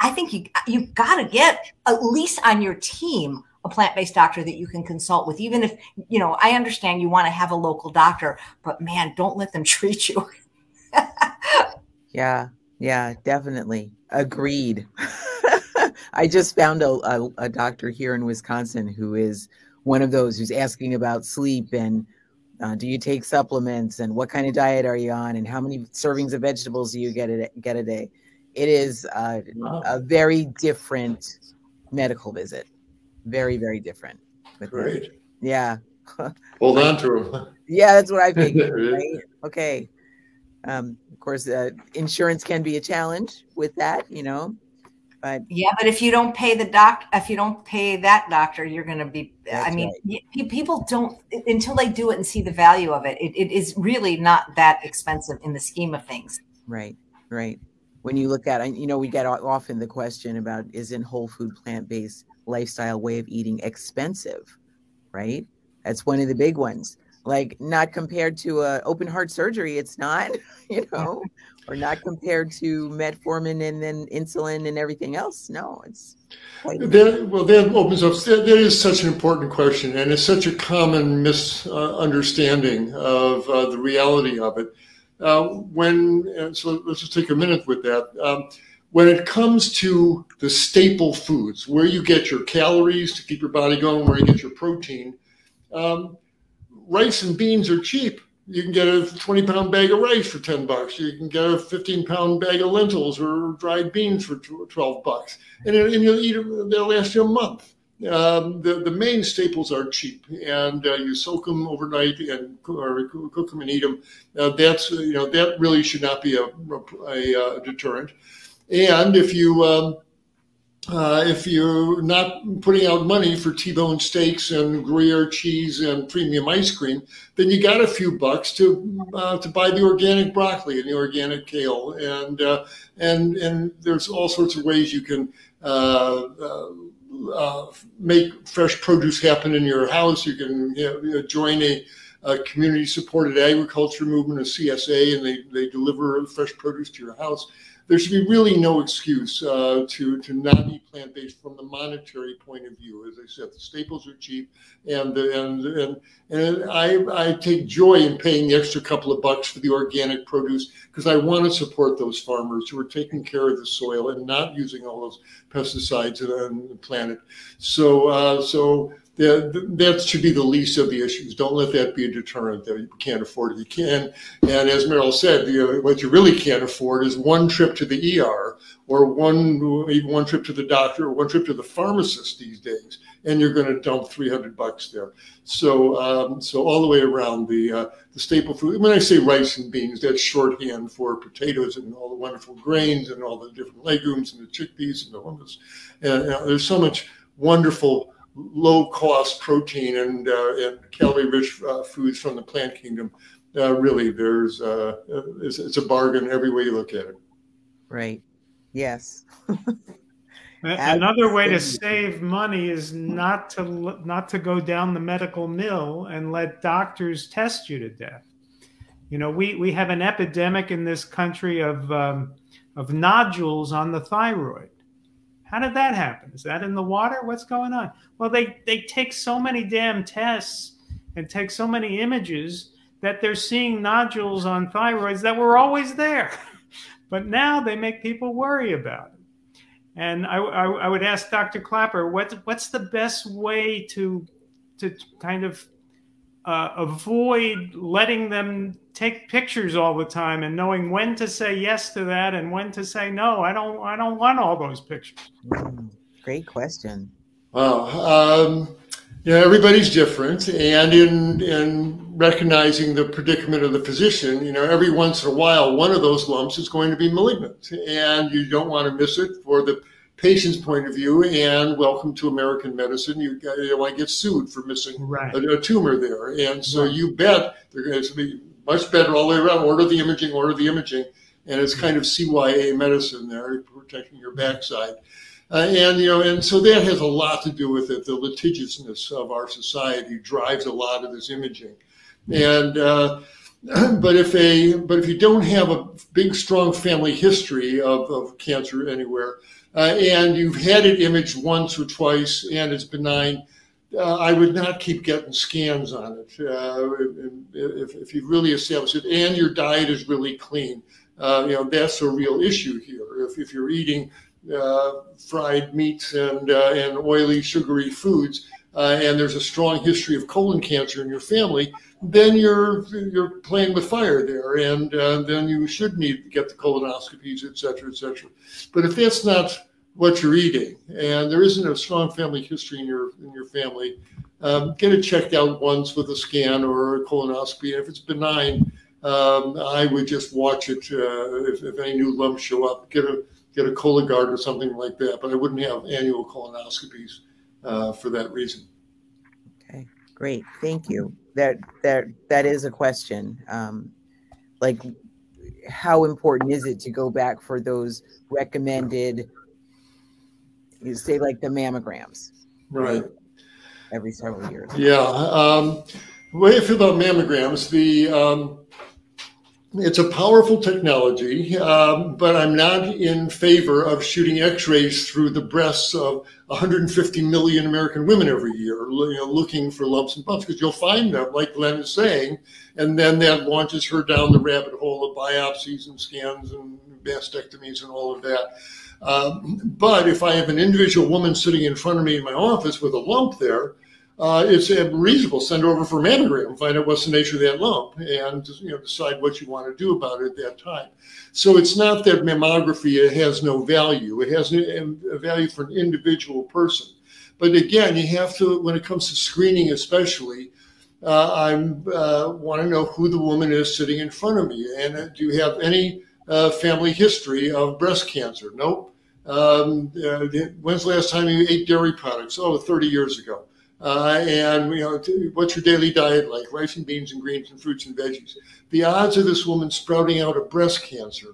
I think you you got to get at least on your team a plant-based doctor that you can consult with even if you know i understand you want to have a local doctor but man don't let them treat you yeah yeah definitely agreed I just found a, a, a, doctor here in Wisconsin who is one of those who's asking about sleep and uh, do you take supplements and what kind of diet are you on and how many servings of vegetables do you get a, get a day. It is uh, wow. a very different medical visit. Very, very different. Great. Yeah. Hold on to them. Yeah, that's what I think. right? Okay. Um, of course, uh, insurance can be a challenge with that, you know. But yeah, but if you don't pay the doc, if you don't pay that doctor, you're going to be. I mean, right. people don't until they do it and see the value of it, it. It is really not that expensive in the scheme of things. Right. Right. When you look at, you know, we get often the question about isn't whole food plant based lifestyle way of eating expensive, right? That's one of the big ones. Like not compared to a open heart surgery, it's not, you know, or not compared to metformin and then insulin and everything else. No, it's that, well, that opens up. That, that is such an important question, and it's such a common misunderstanding of uh, the reality of it. Uh, when so, let's just take a minute with that. Um, when it comes to the staple foods, where you get your calories to keep your body going, where you get your protein, um, rice and beans are cheap. You can get a 20 pound bag of rice for 10 bucks. You can get a 15 pound bag of lentils or dried beans for 12 bucks. And, and you'll eat them, they'll last you a month. Um, the, the main staples are cheap and uh, you soak them overnight and or cook them and eat them. Uh, that's, you know, that really should not be a, a, a deterrent. And if you, um, uh, if you're not putting out money for T-bone steaks and Gruyere cheese and premium ice cream, then you got a few bucks to uh, to buy the organic broccoli and the organic kale, and uh, and and there's all sorts of ways you can uh, uh, make fresh produce happen in your house. You can you know, join a, a community-supported agriculture movement, a CSA, and they they deliver fresh produce to your house there should be really no excuse uh, to to not eat plant based from the monetary point of view. As I said, the staples are cheap, and and and and I I take joy in paying the extra couple of bucks for the organic produce because I want to support those farmers who are taking care of the soil and not using all those pesticides on the planet. So uh, so that, should be the least of the issues. Don't let that be a deterrent that you can't afford it. You can. And as Meryl said, you know, what you really can't afford is one trip to the ER or one, one trip to the doctor or one trip to the pharmacist these days. And you're going to dump 300 bucks there. So, um, so all the way around the, uh, the staple food. When I say rice and beans, that's shorthand for potatoes and all the wonderful grains and all the different legumes and the chickpeas and the hummus. And uh, there's so much wonderful low cost protein and, uh, and calorie rich uh, foods from the plant kingdom. Uh, really, there's uh, it's, it's, a bargain every way you look at it. Right. Yes. Another way to save money is not to not to go down the medical mill and let doctors test you to death. You know, we we have an epidemic in this country of um, of nodules on the thyroid how did that happen? Is that in the water? What's going on? Well, they, they take so many damn tests and take so many images that they're seeing nodules on thyroids that were always there. but now they make people worry about it. And I, I, I would ask Dr. Klaper, what, what's the best way to, to kind of uh, avoid letting them take pictures all the time and knowing when to say yes to that and when to say no. I don't. I don't want all those pictures. Mm, great question. Wow. Um, yeah, everybody's different, and in in recognizing the predicament of the physician, you know, every once in a while, one of those lumps is going to be malignant, and you don't want to miss it for the patient's point of view, and welcome to American medicine. You, you don't want to get sued for missing right. a, a, tumor there. And so right. you bet they're going to be much better all the way around. Order the imaging, order the imaging. And it's kind of CYA medicine there, protecting your backside. Uh, and, you know, and so that has a lot to do with it. The litigiousness of our society drives a lot of this imaging. And, uh, but if a but if you don't have a big strong family history of, of cancer anywhere uh, and you've had it imaged once or twice and it's benign, uh, I would not keep getting scans on it. Uh, if, if you've really establish it and your diet is really clean, uh, you know, that's a real issue here. If, if you're eating uh, fried meats and uh, and oily, sugary foods, uh, and there's a strong history of colon cancer in your family, then you're you're playing with fire there, and then you should need to get the colonoscopies, et cetera, et cetera. But if that's not what you're eating, and there isn't a strong family history in your in your family, um, get it checked out once with a scan or a colonoscopy. If it's benign, um, I would just watch it. Uh, if, if, any new lumps show up, get a get a Cologuard or something like that. But I wouldn't have annual colonoscopies uh, for that reason. Okay, great, thank you. That that that is a question. Um, like, how important is it to go back for those recommended? You say like the mammograms, right? Every several years. Yeah. Um, the way I feel about mammograms, the um, it's a powerful technology, um, but I'm not in favor of shooting X-rays through the breasts of 150 million American women every year, you know, looking for lumps and bumps, because you'll find them, like Glen is saying, and then that launches her down the rabbit hole of biopsies and scans and mastectomies and all of that. Um, but if I have an individual woman sitting in front of me in my office with a lump there, uh, it's reasonable. Send over for mammogram, find out what's the nature of that lump, and you know decide what you want to do about it at that time. So it's not that mammography has no value; it has a value for an individual person. But again, you have to, when it comes to screening, especially, uh, I uh, want to know who the woman is sitting in front of me, and uh, do you have any uh, family history of breast cancer? Nope. Um, uh, when's the last time you ate dairy products? Oh, 30 years ago. Uh, and you know, what's your daily diet like? Rice and beans and greens and fruits and veggies. The odds of this woman sprouting out of breast cancer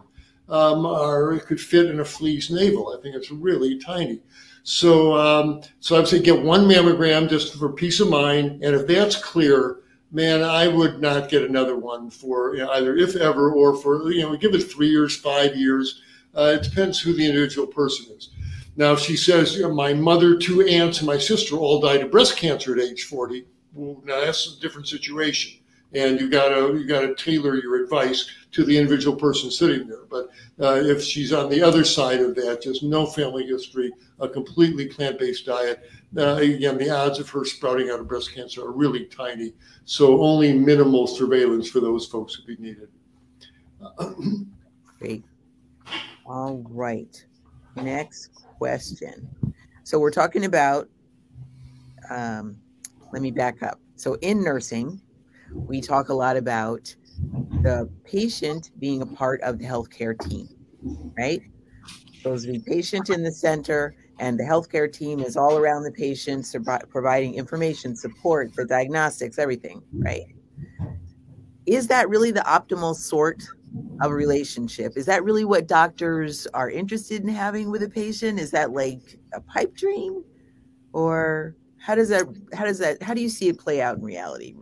um, are it could fit in a flea's navel. I think it's really tiny. So, um, so I would say get one mammogram just for peace of mind. And if that's clear, man, I would not get another one for you know, either if ever or for you know give it three years, five years. Uh, it depends who the individual person is. Now, she says, you know, my mother, two aunts, and my sister all died of breast cancer at age 40. Well, now that's a different situation. And you gotta you gotta tailor your advice to the individual person sitting there. But uh, if she's on the other side of that, just no family history, a completely plant-based diet, uh, again, the odds of her sprouting out of breast cancer are really tiny. So only minimal surveillance for those folks would be needed. Great. All right. Next question. So we're talking about, um, let me back up. So in nursing, we talk a lot about the patient being a part of the healthcare team, right? Supposed to be patient in the center, and the healthcare team is all around the patient, providing information, support, the diagnostics, everything, right? Is that really the optimal sort of relationship. Is that really what doctors are interested in having with a patient? Is that like a pipe dream? Or how does that how does that how do you see it play out in reality?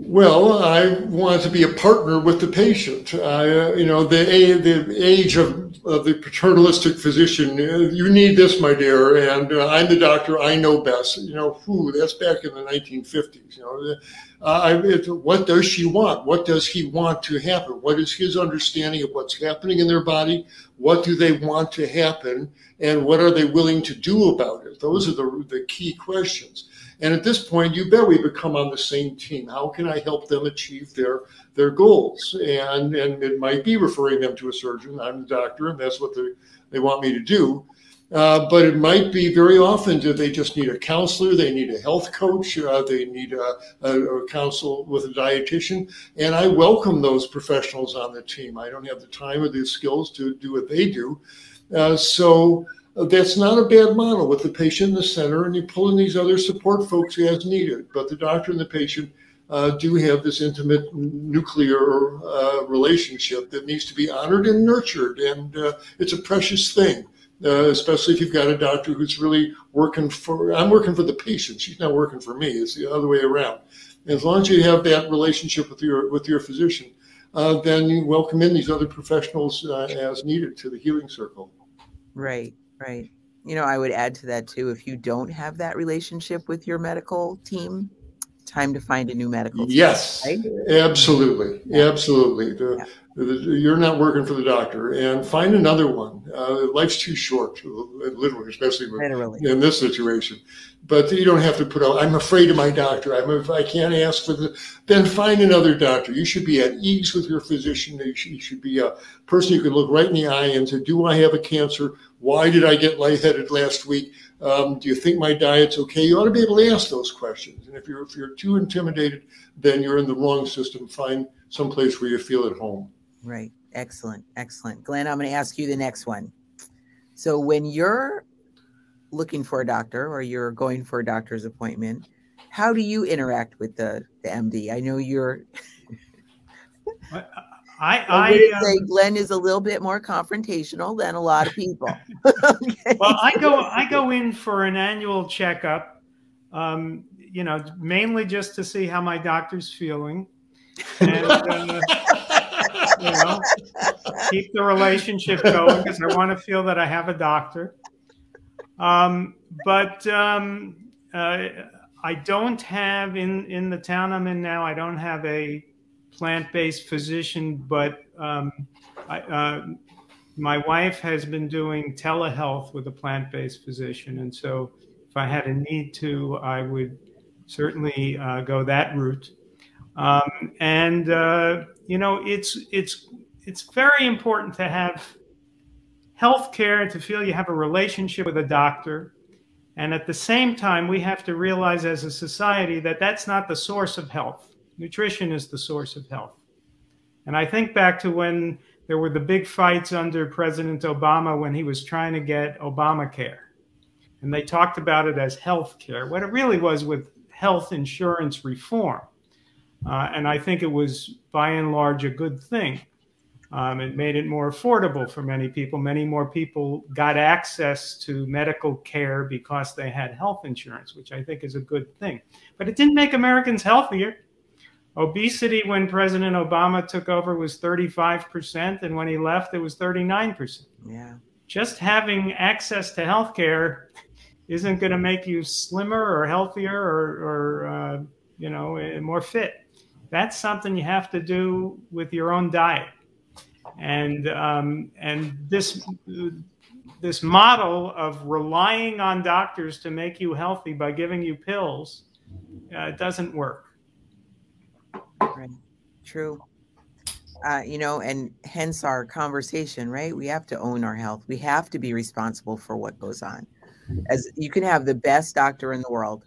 Well, I want to be a partner with the patient. I, uh, you know, the, the age of, of the paternalistic physician, uh, you need this, my dear, and uh, I'm the doctor, I know best. You know, whew, that's back in the 1950s. You know, uh, it, what does she want? What does he want to happen? What is his understanding of what's happening in their body? What do they want to happen? And what are they willing to do about it? Those are the, the key questions. And at this point, you bet we become on the same team. How can I help them achieve their their goals? And and it might be referring them to a surgeon. I'm a doctor, and that's what they they want me to do. Uh, but it might be very often that they just need a counselor, they need a health coach, uh, they need a, a, a, counsel with a dietitian. And I welcome those professionals on the team. I don't have the time or the skills to do what they do. Uh, so that's not a bad model with the patient in the center, and you pull in these other support folks as needed. But the doctor and the patient uh, do have this intimate nuclear uh, relationship that needs to be honored and nurtured, and uh, it's a precious thing. Uh, especially if you've got a doctor who's really working for I'm working for the patient. She's not working for me. It's the other way around. As long as you have that relationship with your with your physician, uh, then you welcome in these other professionals uh, as needed to the healing circle. Right. Right. You know, I would add to that too if you don't have that relationship with your medical team, time to find a new medical. Yes, right? absolutely, yeah. absolutely. The, yeah you're not working for the doctor and find another one uh, life's too short literally especially literally. in this situation but you don't have to put out i'm afraid of my doctor i'm if i can't ask for the then find another doctor you should be at ease with your physician you should, you should be a person you can look right in the eye and say do i have a cancer why did i get lightheaded last week um, do you think my diet's okay you ought to be able to ask those questions and if you're if you're too intimidated then you're in the wrong system find someplace where you feel at home Right. Excellent. Excellent. Glen, I'm going to ask you the next one. So when you're looking for a doctor or you're going for a doctor's appointment, how do you interact with the, the MD? I know you're. I, I, I um, say Glen is a little bit more confrontational than a lot of people. okay. Well, I go I go in for an annual checkup, um, you know, mainly just to see how my doctor's feeling, and uh, you know, keep the relationship going because I want to feel that I have a doctor. Um, but um, uh, I don't have in in the town I'm in now. I don't have a plant-based physician, but um, I, uh, my wife has been doing telehealth with a plant-based physician, and so if I had a need to, I would certainly uh, go that route. Um, and uh, you know, it's it's it's very important to have health care to feel you have a relationship with a doctor. And at the same time, we have to realize as a society that that's not the source of health. Nutrition is the source of health. And I think back to when there were the big fights under President Obama when he was trying to get Obamacare. And they talked about it as health care. What it really was with health insurance reform. Uh, and I think it was by and large a good thing. Um, it made it more affordable for many people. Many more people got access to medical care because they had health insurance, which I think is a good thing. But it didn't make Americans healthier. Obesity, when President Obama took over, was 35%, and when he left, it was 39%. Yeah. Just having access to health care isn't going to make you slimmer or healthier or, or uh, you know, more fit that's something you have to do with your own diet. And um, and this this model of relying on doctors to make you healthy by giving you pills uh, doesn't work. Right. True. Uh, you know, and hence our conversation, right? We have to own our health. We have to be responsible for what goes on. As you can have the best doctor in the world,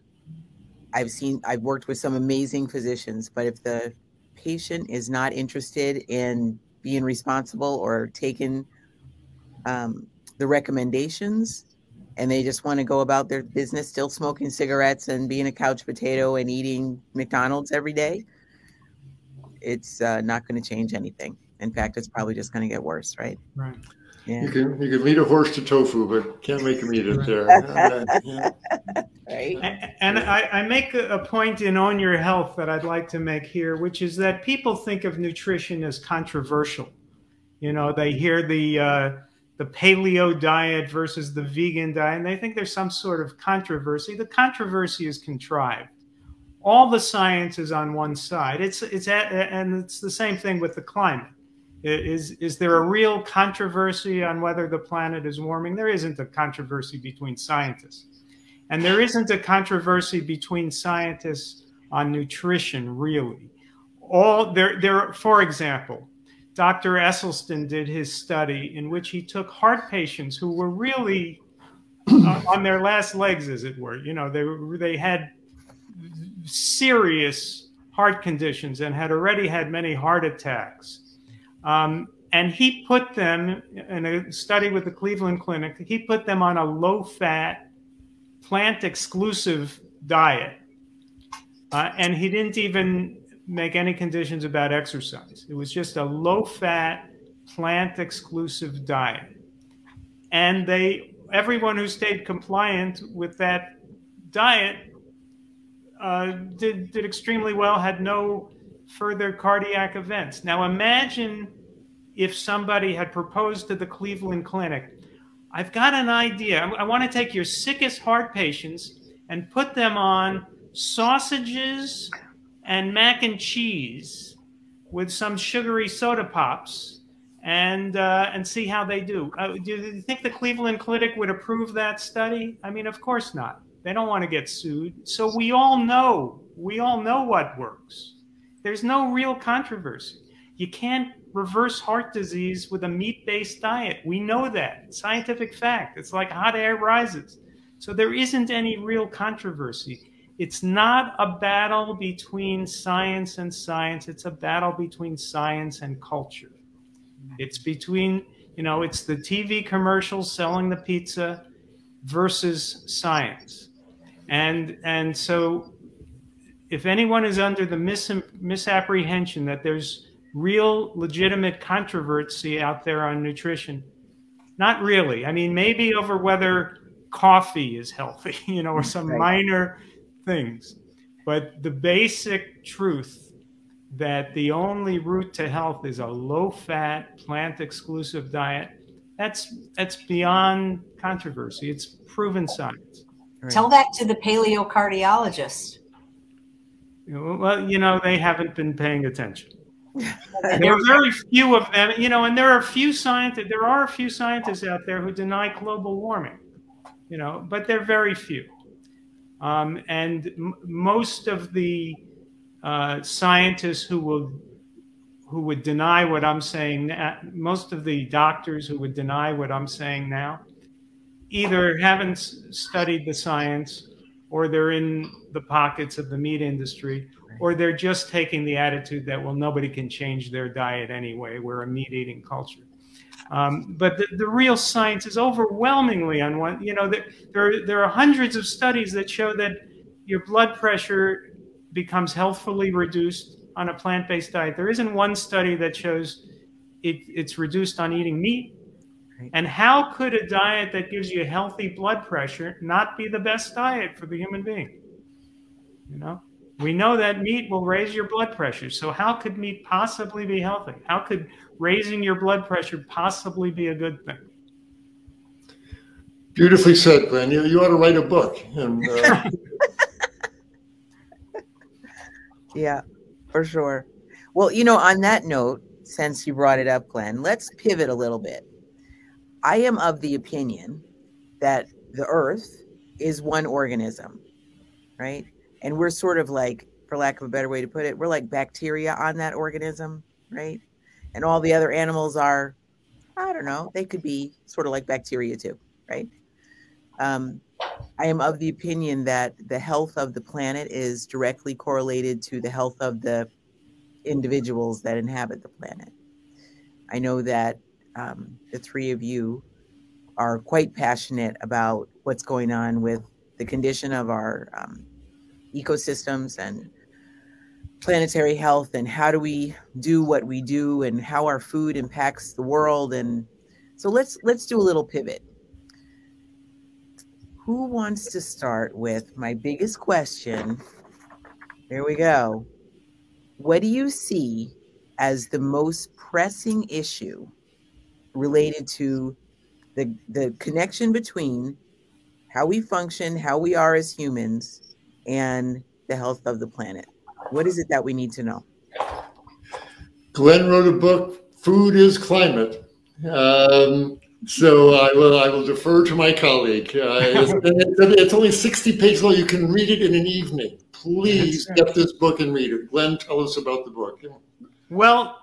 I've seen, I've worked with some amazing physicians, but if the patient is not interested in being responsible or taking um, the recommendations and they just want to go about their business still smoking cigarettes and being a couch potato and eating McDonald's every day, it's uh, not going to change anything. In fact, it's probably just going to get worse, right? Right. Yeah. You can you can lead a horse to tofu, but can't make him eat it there. yeah. Right. And I, I make a point in Own Your Health that I'd like to make here, which is that people think of nutrition as controversial. You know, they hear the uh, the paleo diet versus the vegan diet, and they think there's some sort of controversy. The controversy is contrived. All the science is on one side. It's it's at, and it's the same thing with the climate is, is there a real controversy on whether the planet is warming? There isn't a controversy between scientists. And there isn't a controversy between scientists on nutrition, really. All there, there, for example, Dr. Esselstyn did his study in which he took heart patients who were really uh, on their last legs, as it were. You know, they, they had serious heart conditions and had already had many heart attacks um, and he put them in a study with the Cleveland Clinic, he put them on a low fat, plant exclusive diet. Uh, and he didn't even make any conditions about exercise. It was just a low fat, plant exclusive diet. And they, everyone who stayed compliant with that diet uh, did, did extremely well, had no further cardiac events. Now imagine if somebody had proposed to the Cleveland Clinic, I've got an idea. I want to take your sickest heart patients and put them on sausages and mac and cheese with some sugary soda pops and uh, and see how they do. Uh, do you think the Cleveland Clinic would approve that study? I mean, of course not. They don't want to get sued. So we all know, we all know what works. There's no real controversy. You can't reverse heart disease with a meat-based diet. We know that. Scientific fact. It's like hot air rises. So there isn't any real controversy. It's not a battle between science and science. It's a battle between science and culture. It's between, you know, it's the TV commercials selling the pizza versus science. And and so if anyone is under the mis- misapprehension that there's real legitimate controversy out there on nutrition, not really. I mean, maybe over whether coffee is healthy, you know, or some right. minor things. But the basic truth that the only route to health is a low fat, plant exclusive diet, that's that's beyond controversy. It's proven science. Right. Tell that to the paleocardiologist. Well, you know, they haven't been paying attention. there are very few of them, you know, and there are a few scientists, there are a few scientists out there who deny global warming, you know, but they're very few. Um, and m- most of the uh, scientists who will who would deny what I'm saying, now, most of the doctors who would deny what I'm saying now, either haven't studied the science or they're in the pockets of the meat industry or they're just taking the attitude that well nobody can change their diet anyway. We're a meat eating culture. Um, but the, the, real science is overwhelmingly on one you know there, there, there are hundreds of studies that show that your blood pressure becomes healthfully reduced on a plant-based diet. There isn't one study that shows it, it's reduced on eating meat and how could a diet that gives you healthy blood pressure not be the best diet for the human being you know we know that meat will raise your blood pressure. So, how could meat possibly be healthy? How could raising your blood pressure possibly be a good thing? Beautifully said, Glen. You, you ought to write a book. And, uh... yeah, for sure. Well, you know, on that note, since you brought it up, Glen, let's pivot a little bit. I am of the opinion that the earth is one organism, right? and we're sort of like for lack of a better way to put it we're like bacteria on that organism right? And all the other animals are i don't know they could be sort of like bacteria too right? Um, i am of the opinion that the health of the planet is directly correlated to the health of the individuals that inhabit the planet. I know that um, the three of you are quite passionate about what's going on with the condition of our um, ecosystems and planetary health and how do we do what we do and how our food impacts the world and so let's let's do a little pivot. Who wants to start with my biggest question? There we go. What do you see as the most pressing issue related to the the connection between how we function how we are as humans and the health of the planet? What is it that we need to know? Glen wrote a book, Food is Climate. Um, so I will I will defer to my colleague. Uh, it's, it's, only 60 pages long. You can read it in an evening. Please get this book and read it. Glen, tell us about the book. Well,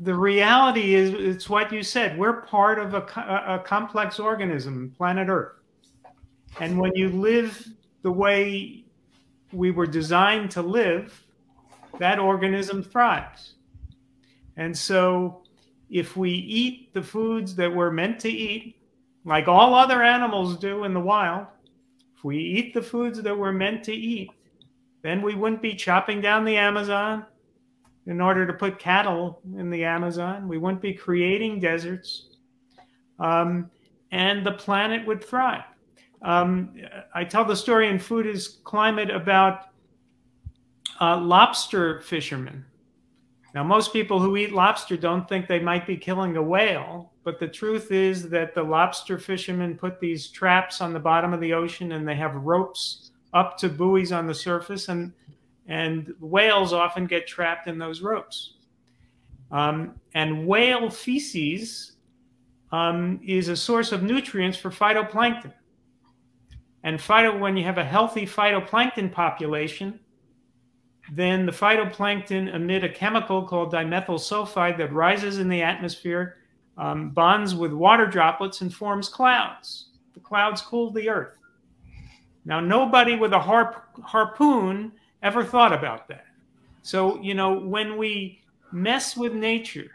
the reality is it's what you said. We're part of a, a complex organism, planet Earth. And when you live the way we were designed to live, that organism thrives. And so, if we eat the foods that we're meant to eat, like all other animals do in the wild, if we eat the foods that we're meant to eat, then we wouldn't be chopping down the Amazon in order to put cattle in the Amazon. We wouldn't be creating deserts. Um, and the planet would thrive. Um, I tell the story in Food is Climate about uh, lobster fishermen. Now, most people who eat lobster don't think they might be killing a whale, but the truth is that the lobster fishermen put these traps on the bottom of the ocean and they have ropes up to buoys on the surface, and and whales often get trapped in those ropes. Um, and whale feces um, is a source of nutrients for phytoplankton. And phyto, when you have a healthy phytoplankton population, then the phytoplankton emit a chemical called dimethyl sulfide that rises in the atmosphere, um, bonds with water droplets, and forms clouds. The clouds cool the earth. Now, nobody with a harp, harpoon ever thought about that. So, you know, when we mess with nature,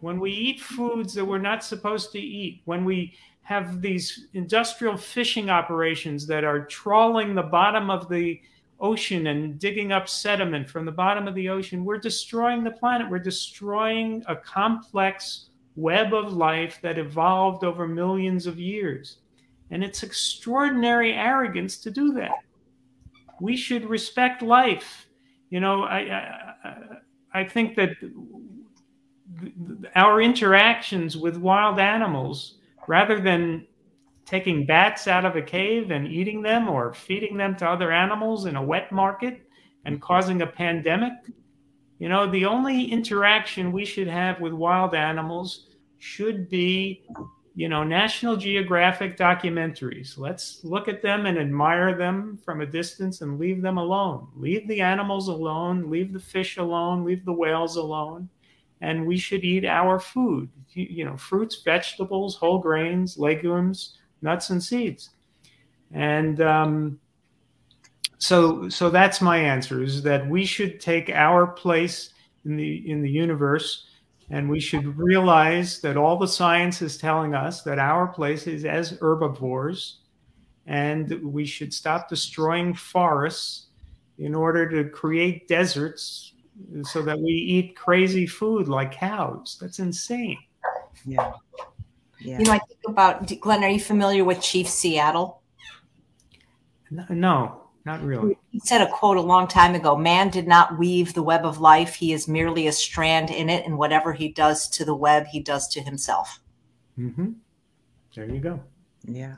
when we eat foods that we're not supposed to eat, when we have these industrial fishing operations that are trawling the bottom of the ocean and digging up sediment from the bottom of the ocean, we're destroying the planet. We're destroying a complex web of life that evolved over millions of years. And it's extraordinary arrogance to do that. We should respect life. You know, I, I, I think that our interactions with wild animals, rather than taking bats out of a cave and eating them or feeding them to other animals in a wet market and mm-hmm. causing a pandemic. You know, the only interaction we should have with wild animals should be, you know, National Geographic documentaries. Let's look at them and admire them from a distance and leave them alone. Leave the animals alone, leave the fish alone, leave the whales alone. And we should eat our food, you know, fruits, vegetables, whole grains, legumes, nuts and seeds. And um, so, so that's my answer: is that we should take our place in the in the universe, and we should realize that all the science is telling us that our place is as herbivores, and we should stop destroying forests in order to create deserts so that we eat crazy food like cows. That's insane. Yeah. Yeah. You know, I think about Glen. Are you familiar with Chief Seattle? No, not really. He said a quote a long time ago Man did not weave the web of life. He is merely a strand in it, and whatever he does to the web, he does to himself. Mm-hmm. There you go. Yeah.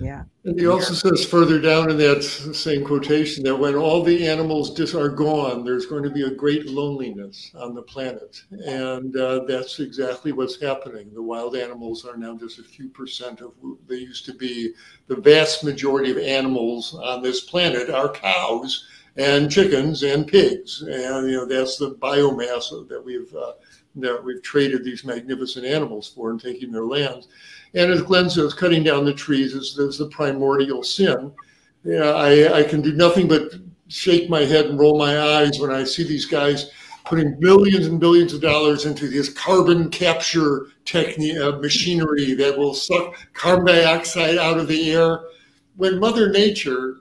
Yeah. And he also says further down in that same quotation that when all the animals just are gone, there's going to be a great loneliness on the planet. And uh, that's exactly what's happening. The wild animals are now just a few percent of who they used to be. The vast majority of animals on this planet are cows and chickens and pigs. And, you know, that's the biomass that we've, uh, that we've traded these magnificent animals for and taking their lands. And as Glen says, cutting down the trees is, is the primordial sin. Yeah, I, I can do nothing but shake my head and roll my eyes when I see these guys putting billions and billions of dollars into this carbon capture uh, machinery that will suck carbon dioxide out of the air when mother nature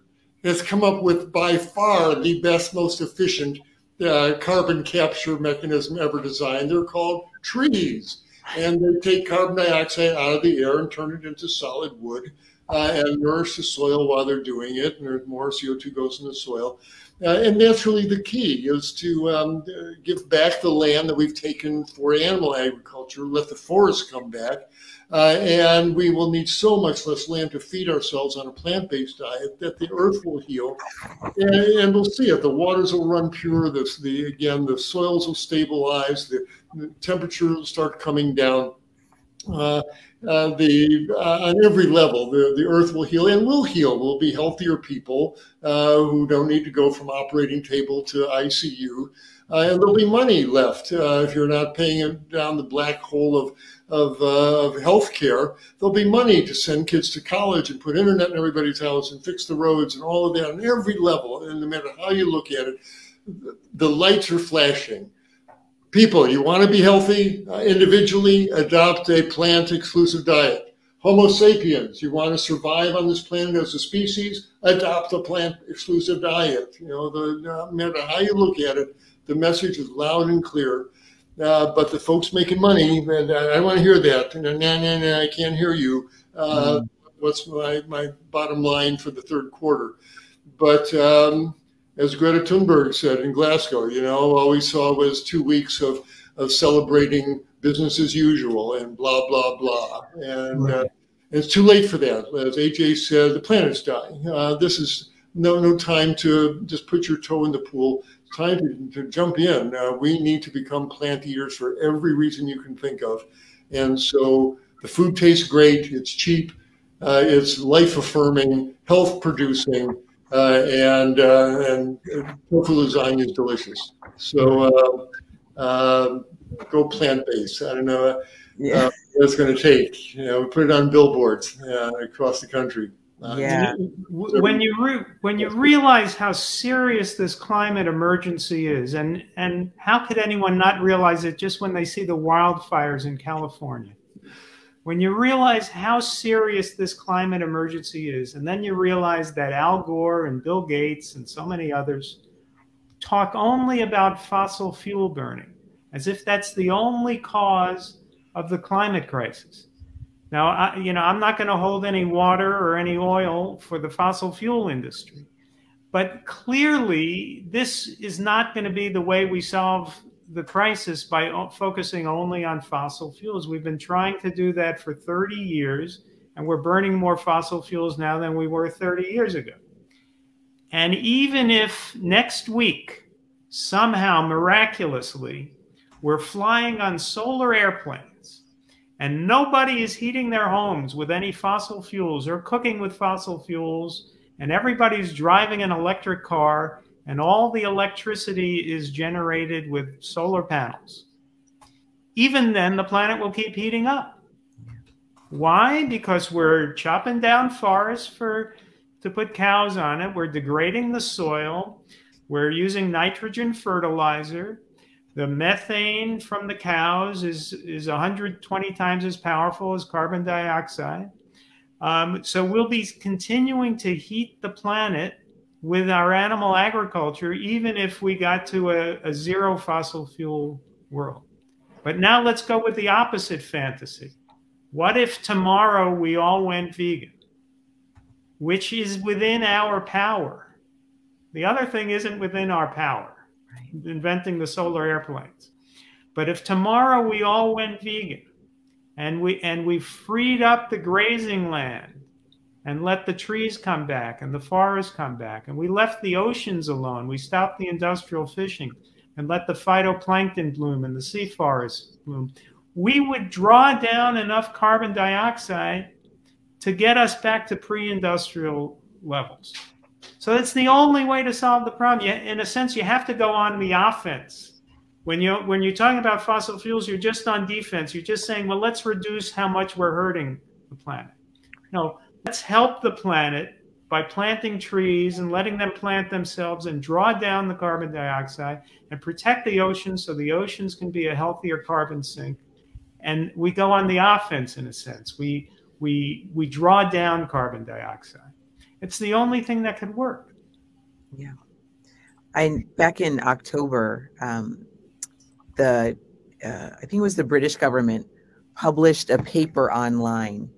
has come up with by far the best most efficient uh, carbon capture mechanism ever designed they're called trees and they take carbon dioxide out of the air and turn it into solid wood uh, and nourish the soil while they're doing it. And more CO2 goes in the soil. Uh, and that's really the key is to um, give back the land that we've taken for animal agriculture, let the forests come back. Uh, and we will need so much less land to feed ourselves on a plant-based diet that the earth will heal, and, and we'll see it. The waters will run pure. This, the again, the soils will stabilize. The, the temperature will start coming down. Uh, uh, the uh, on every level, the, the earth will heal and will heal. We'll be healthier people uh, who don't need to go from operating table to ICU, uh, and there'll be money left uh, if you're not paying down the black hole of of, uh, of healthcare. There'll be money to send kids to college and put internet in everybody's house and fix the roads and all of that on every level. And no matter how you look at it, the lights are flashing people, you want to be healthy uh, individually, adopt a plant exclusive diet. Homo sapiens, you want to survive on this planet as a species, adopt a plant exclusive diet. You know, the, no matter how you look at it, the message is loud and clear. Uh, but the folks making money, and I don't want to hear that. No, no, no, I can't hear you. Uh, mm-hmm. What's my, my bottom line for the third quarter? But um, as Greta Thunberg said in Glasgow, you know, all we saw was two weeks of, of celebrating business as usual and blah, blah, blah. And right. uh, it's too late for that. As AJ said, the planet's dying. Uh, this is no no time to just put your toe in the pool. Time to, to jump in. Uh, we need to become plant eaters for every reason you can think of, and so the food tastes great. It's cheap. Uh, it's life affirming, health producing, uh, and uh, and tofu lasagna is delicious. So uh, uh, go plant based. I don't know yeah. what it's going to take. You know, put it on billboards across the country. Uh, yeah. When you re- when you realize how serious this climate emergency is, and and how could anyone not realize it just when they see the wildfires in California? when you realize how serious this climate emergency is, and then you realize that Al Gore and Bill Gates and so many others talk only about fossil fuel burning, as if that's the only cause of the climate crisis. Now, I, you know, I'm not going to hold any water or any oil for the fossil fuel industry, but clearly, this is not going to be the way we solve the crisis by focusing only on fossil fuels. We've been trying to do that for 30 years, and we're burning more fossil fuels now than we were 30 years ago. And even if next week, somehow miraculously, we're flying on solar airplanes and nobody is heating their homes with any fossil fuels or cooking with fossil fuels, and everybody's driving an electric car and all the electricity is generated with solar panels. Even then, the planet will keep heating up. Why? Because we're chopping down forests for to put cows on it. We're degrading the soil. We're using nitrogen fertilizer. The methane from the cows is, is 120 times as powerful as carbon dioxide. Um, so we'll be continuing to heat the planet with our animal agriculture, even if we got to a, a zero fossil fuel world. But now let's go with the opposite fantasy. What if tomorrow we all went vegan, which is within our power? The other thing isn't within our power, inventing the solar airplanes. But if tomorrow we all went vegan and we and we freed up the grazing land and let the trees come back and the forests come back. And we left the oceans alone. We stopped the industrial fishing and let the phytoplankton bloom and the sea forests bloom. We would draw down enough carbon dioxide to get us back to pre industrial levels. So it's the only way to solve the problem. You, in a sense, you have to go on the offense. When, you, when you're talking about fossil fuels, you're just on defense. You're just saying, well, let's reduce how much we're hurting the planet. No, let's help the planet by planting trees and letting them plant themselves and draw down the carbon dioxide and protect the oceans so the oceans can be a healthier carbon sink. And we go on the offense in a sense. We we we draw down carbon dioxide. It's the only thing that could work. Yeah. I back in October, um, the uh, I think it was the British government published a paper online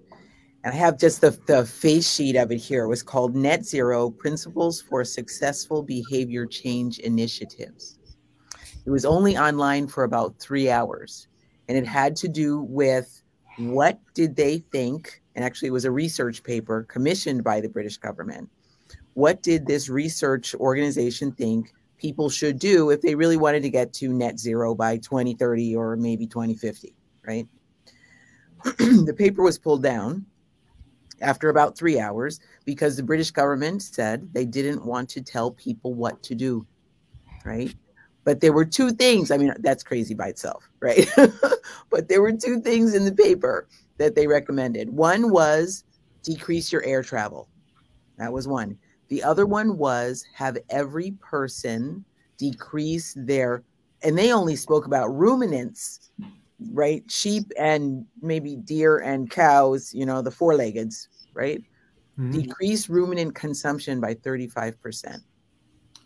and I have just the, the face sheet of it here. It was called Net Zero Principles for Successful Behavior Change Initiatives. It was only online for about three hours, and it had to do with what did they think, and actually it was a research paper commissioned by the British government. What did this research organization think people should do if they really wanted to get to net zero by 2030 or maybe 2050, right? the paper was pulled down after about three hours because the British government said they didn't want to tell people what to do, right? But there were two things. I mean, that's crazy by itself, right? but there were two things in the paper that they recommended. One was decrease your air travel. That was one. The other one was have every person decrease their, and they only spoke about ruminants right? Sheep and maybe deer and cows, you know, the four leggeds, right? Mm-hmm. Decrease ruminant consumption by 35%.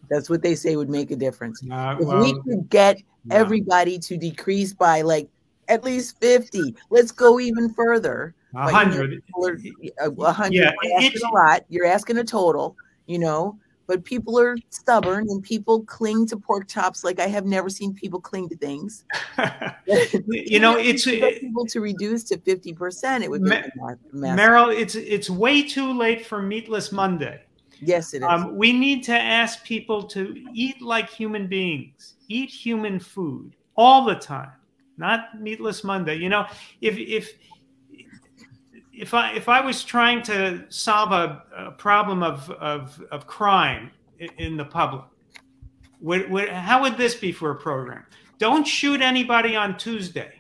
That's what they say would make a difference. Uh, if well, we could get yeah. everybody to decrease by like at least 50, let's go even further. A hundred. A hundred. Yeah, You're asking a lot. You're asking a total, you know but people are stubborn and people cling to pork chops like I have never seen people cling to things. you know, it's people to reduce to fifty percent. It would be Ma- Meryl. It's it's way too late for Meatless Monday. Yes, it is. Um, we need to ask people to eat like human beings, eat human food all the time, not meatless Monday. You know, if if if I if I was trying to solve a, a problem of, of of crime in the public, would, would, how would this be for a program? Don't shoot anybody on Tuesday.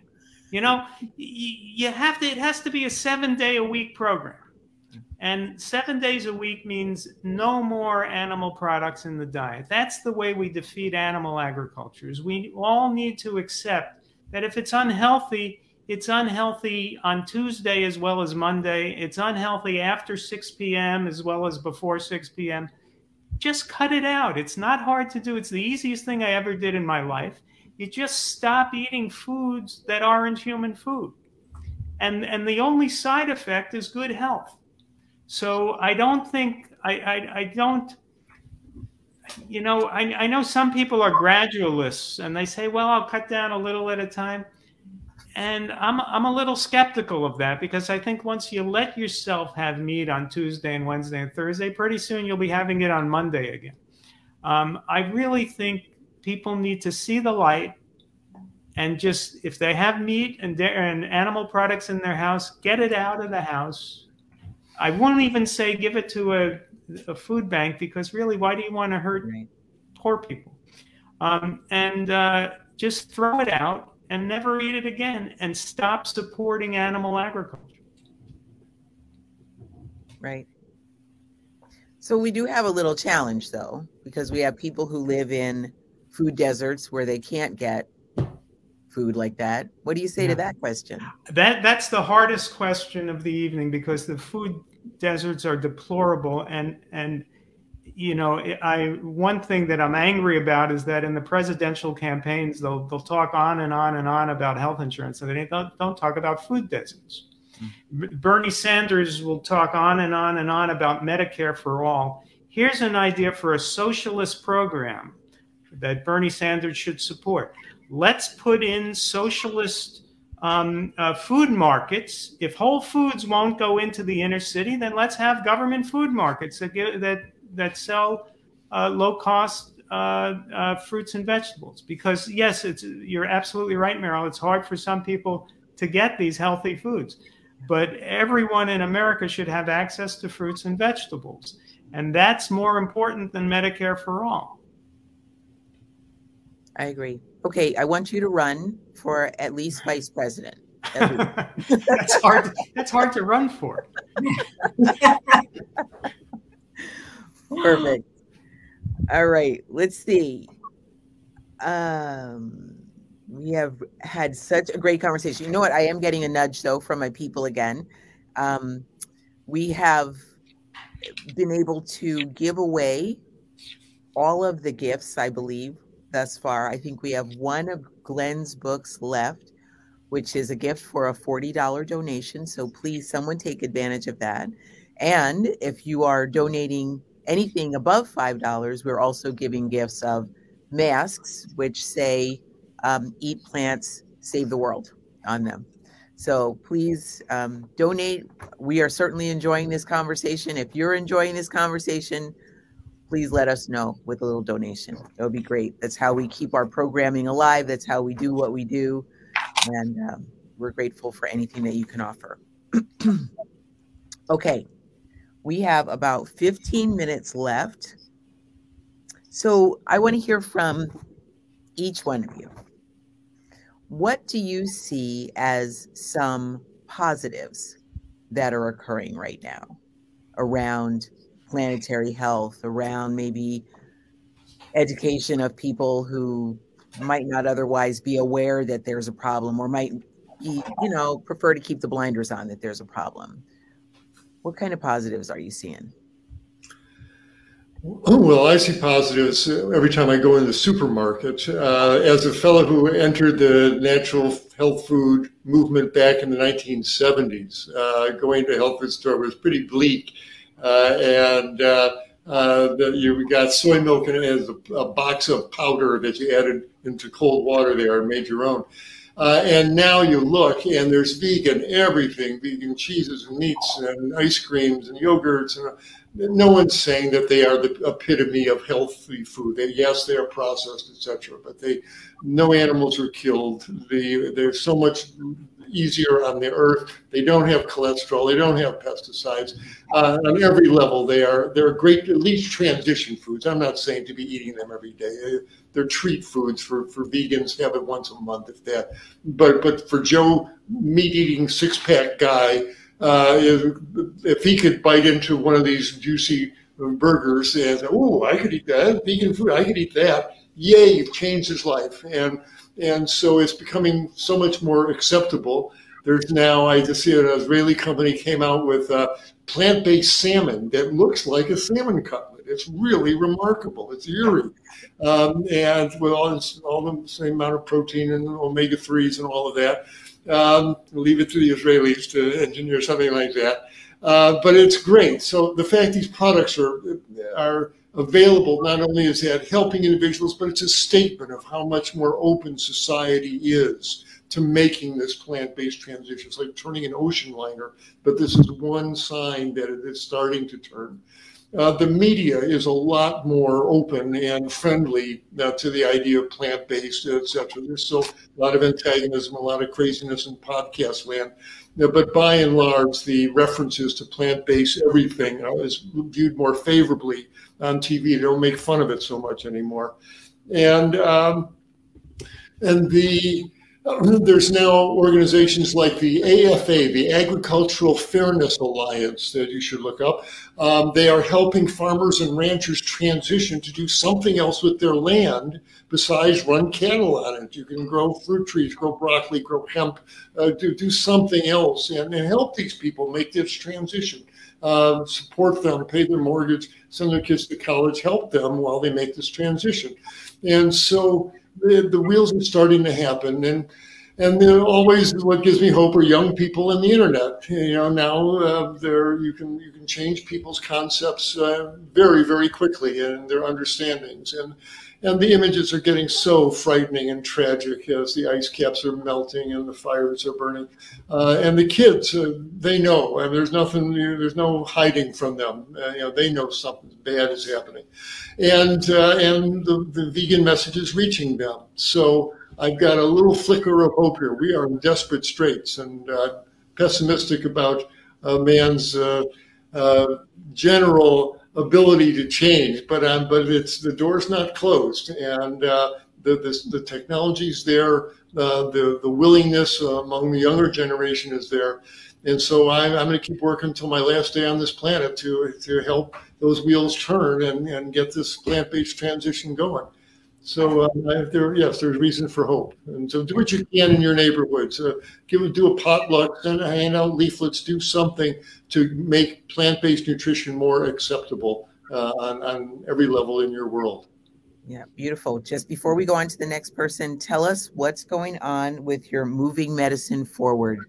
You know, you have to. It has to be a seven day a week program. And seven days a week means no more animal products in the diet. That's the way we defeat animal agriculture. Is we all need to accept that if it's unhealthy, it's unhealthy on Tuesday as well as Monday. It's unhealthy after 6 p.m. as well as before 6 p.m. Just cut it out. It's not hard to do. It's the easiest thing I ever did in my life. You just stop eating foods that aren't human food. And, and the only side effect is good health. So I don't think I, I, I don't you know I, I know some people are gradualists and they say well I'll cut down a little at a time and I'm I'm a little skeptical of that because I think once you let yourself have meat on Tuesday and Wednesday and Thursday, pretty soon you'll be having it on Monday again. Um, I really think people need to see the light and just if they have meat and, and animal products in their house, get it out of the house I won't even say give it to a, a food bank because really, why do you want to hurt right. poor people? Um, and uh, just throw it out and never eat it again and stop supporting animal agriculture. Right. So we do have a little challenge though, because we have people who live in food deserts where they can't get food like that. What do you say yeah. to that question? That that's the hardest question of the evening because the food deserts are deplorable. And and you know i one thing that i'm angry about is that in the presidential campaigns they'll they'll talk on and on and on about health insurance and they don't, don't talk about food deserts. Mm-hmm. bernie sanders will talk on and on and on about medicare for all. Here's an idea for a socialist program that bernie sanders should support. Let's put in socialist um, uh, food markets. If Whole Foods won't go into the inner city, then let's have government food markets that get, that that sell uh, low cost uh, uh, fruits and vegetables. Because yes, it's you're absolutely right, Meryl. It's hard for some people to get these healthy foods, but everyone in America should have access to fruits and vegetables, and that's more important than Medicare for all. I agree. Okay, I want you to run for at least vice president. that's hard. That's hard to run for. Perfect. All right, let's see. Um, we have had such a great conversation. You know what? I am getting a nudge though from my people again. Um, we have been able to give away all of the gifts, I believe, thus far. I think we have one of Glen's books left, which is a gift for a $40 donation. So please, someone take advantage of that. And if you are donating anything above $5, we're also giving gifts of masks, which say um, Eat Plants, Save the World on them. So please um, donate. We are certainly enjoying this conversation. If you're enjoying this conversation, please let us know with a little donation. That would be great. That's how we keep our programming alive. That's how we do what we do. And um, we're grateful for anything that you can offer. okay, we have about 15 minutes left. So I want to hear from each one of you. What do you see as some positives that are occurring right now around planetary health, around maybe education of people who might not otherwise be aware that there's a problem or might be, you know, prefer to keep the blinders on that there's a problem. What kind of positives are you seeing? Well, I see positives every time I go in the supermarket. Uh, as a fellow who entered the natural health food movement back in the 1970s, uh, going to health food store was pretty bleak and uh, uh, you got soy milk and has a, a, box of powder that you added into cold water there and made your own. Uh, and now you look, and there's vegan everything, vegan cheeses and meats and ice creams and yogurts. And no one's saying that they are the epitome of healthy food. They, yes, they are processed, etc. But they, no animals are killed. The, there's so much easier on the earth. They don't have cholesterol. They don't have pesticides. Uh, on every level, they are they're great, at least transition foods. I'm not saying to be eating them every day. They're treat foods for, for vegans. Have it once a month, if that. But but for Joe, meat eating six pack guy, uh, if, if he could bite into one of these juicy burgers and oh, I could eat that vegan food. I could eat that. Yay! You've changed his life and and so it's becoming so much more acceptable. There's now, I just see an Israeli company came out with a plant-based salmon that looks like a salmon cutlet. It's really remarkable. It's eerie, um, and with all, all the same amount of protein and omega threes and all of that. Um, leave it to the Israelis to engineer something like that. Uh, but it's great. So the fact these products are are available not only is that helping individuals, but it's a statement of how much more open society is to making this plant-based transition. It's like turning an ocean liner, but this is one sign that it is starting to turn. Uh, the media is a lot more open and friendly uh, to the idea of plant-based, etc. There's still a lot of antagonism, a lot of craziness in podcast land. But by and large, the references to plant-based everything is viewed more favorably on TV. They don't make fun of it so much anymore, and um, and the there's now organizations like the AFA, the Agricultural Fairness Alliance, that you should look up. Um, they are helping farmers and ranchers transition to do something else with their land besides run cattle on it. You can grow fruit trees, grow broccoli, grow hemp, uh, do, do something else and, and, help these people make this transition. Uh, support them, pay their mortgage, send their kids to college, help them while they make this transition. And so the, the wheels are starting to happen. And and then always what gives me hope are young people in the internet. You know, now uh, there you can you can change people's concepts uh, very very quickly and their understandings. And and the images are getting so frightening and tragic as the ice caps are melting and the fires are burning. Uh, and the kids, uh, they know, and there's nothing, you know, there's no hiding from them. Uh, you know, they know something bad is happening, and uh, and the, the vegan message is reaching them. So I've got a little flicker of hope here. We are in desperate straits, and uh, pessimistic about man's uh, general ability to change, but um, but it's the door's not closed, and uh, the, the the technology's there, uh, the the willingness among the younger generation is there, and so I'm, I'm going to keep working until my last day on this planet to to help those wheels turn and and get this plant-based transition going. So uh, there, yes, there's reason for hope. And so do what you can in your neighborhoods. Uh, give do a potluck, send hand out leaflets, do something to make plant-based nutrition more acceptable uh, on, on every level in your world. Yeah, beautiful. Just before we go on to the next person, tell us what's going on with your moving medicine forward.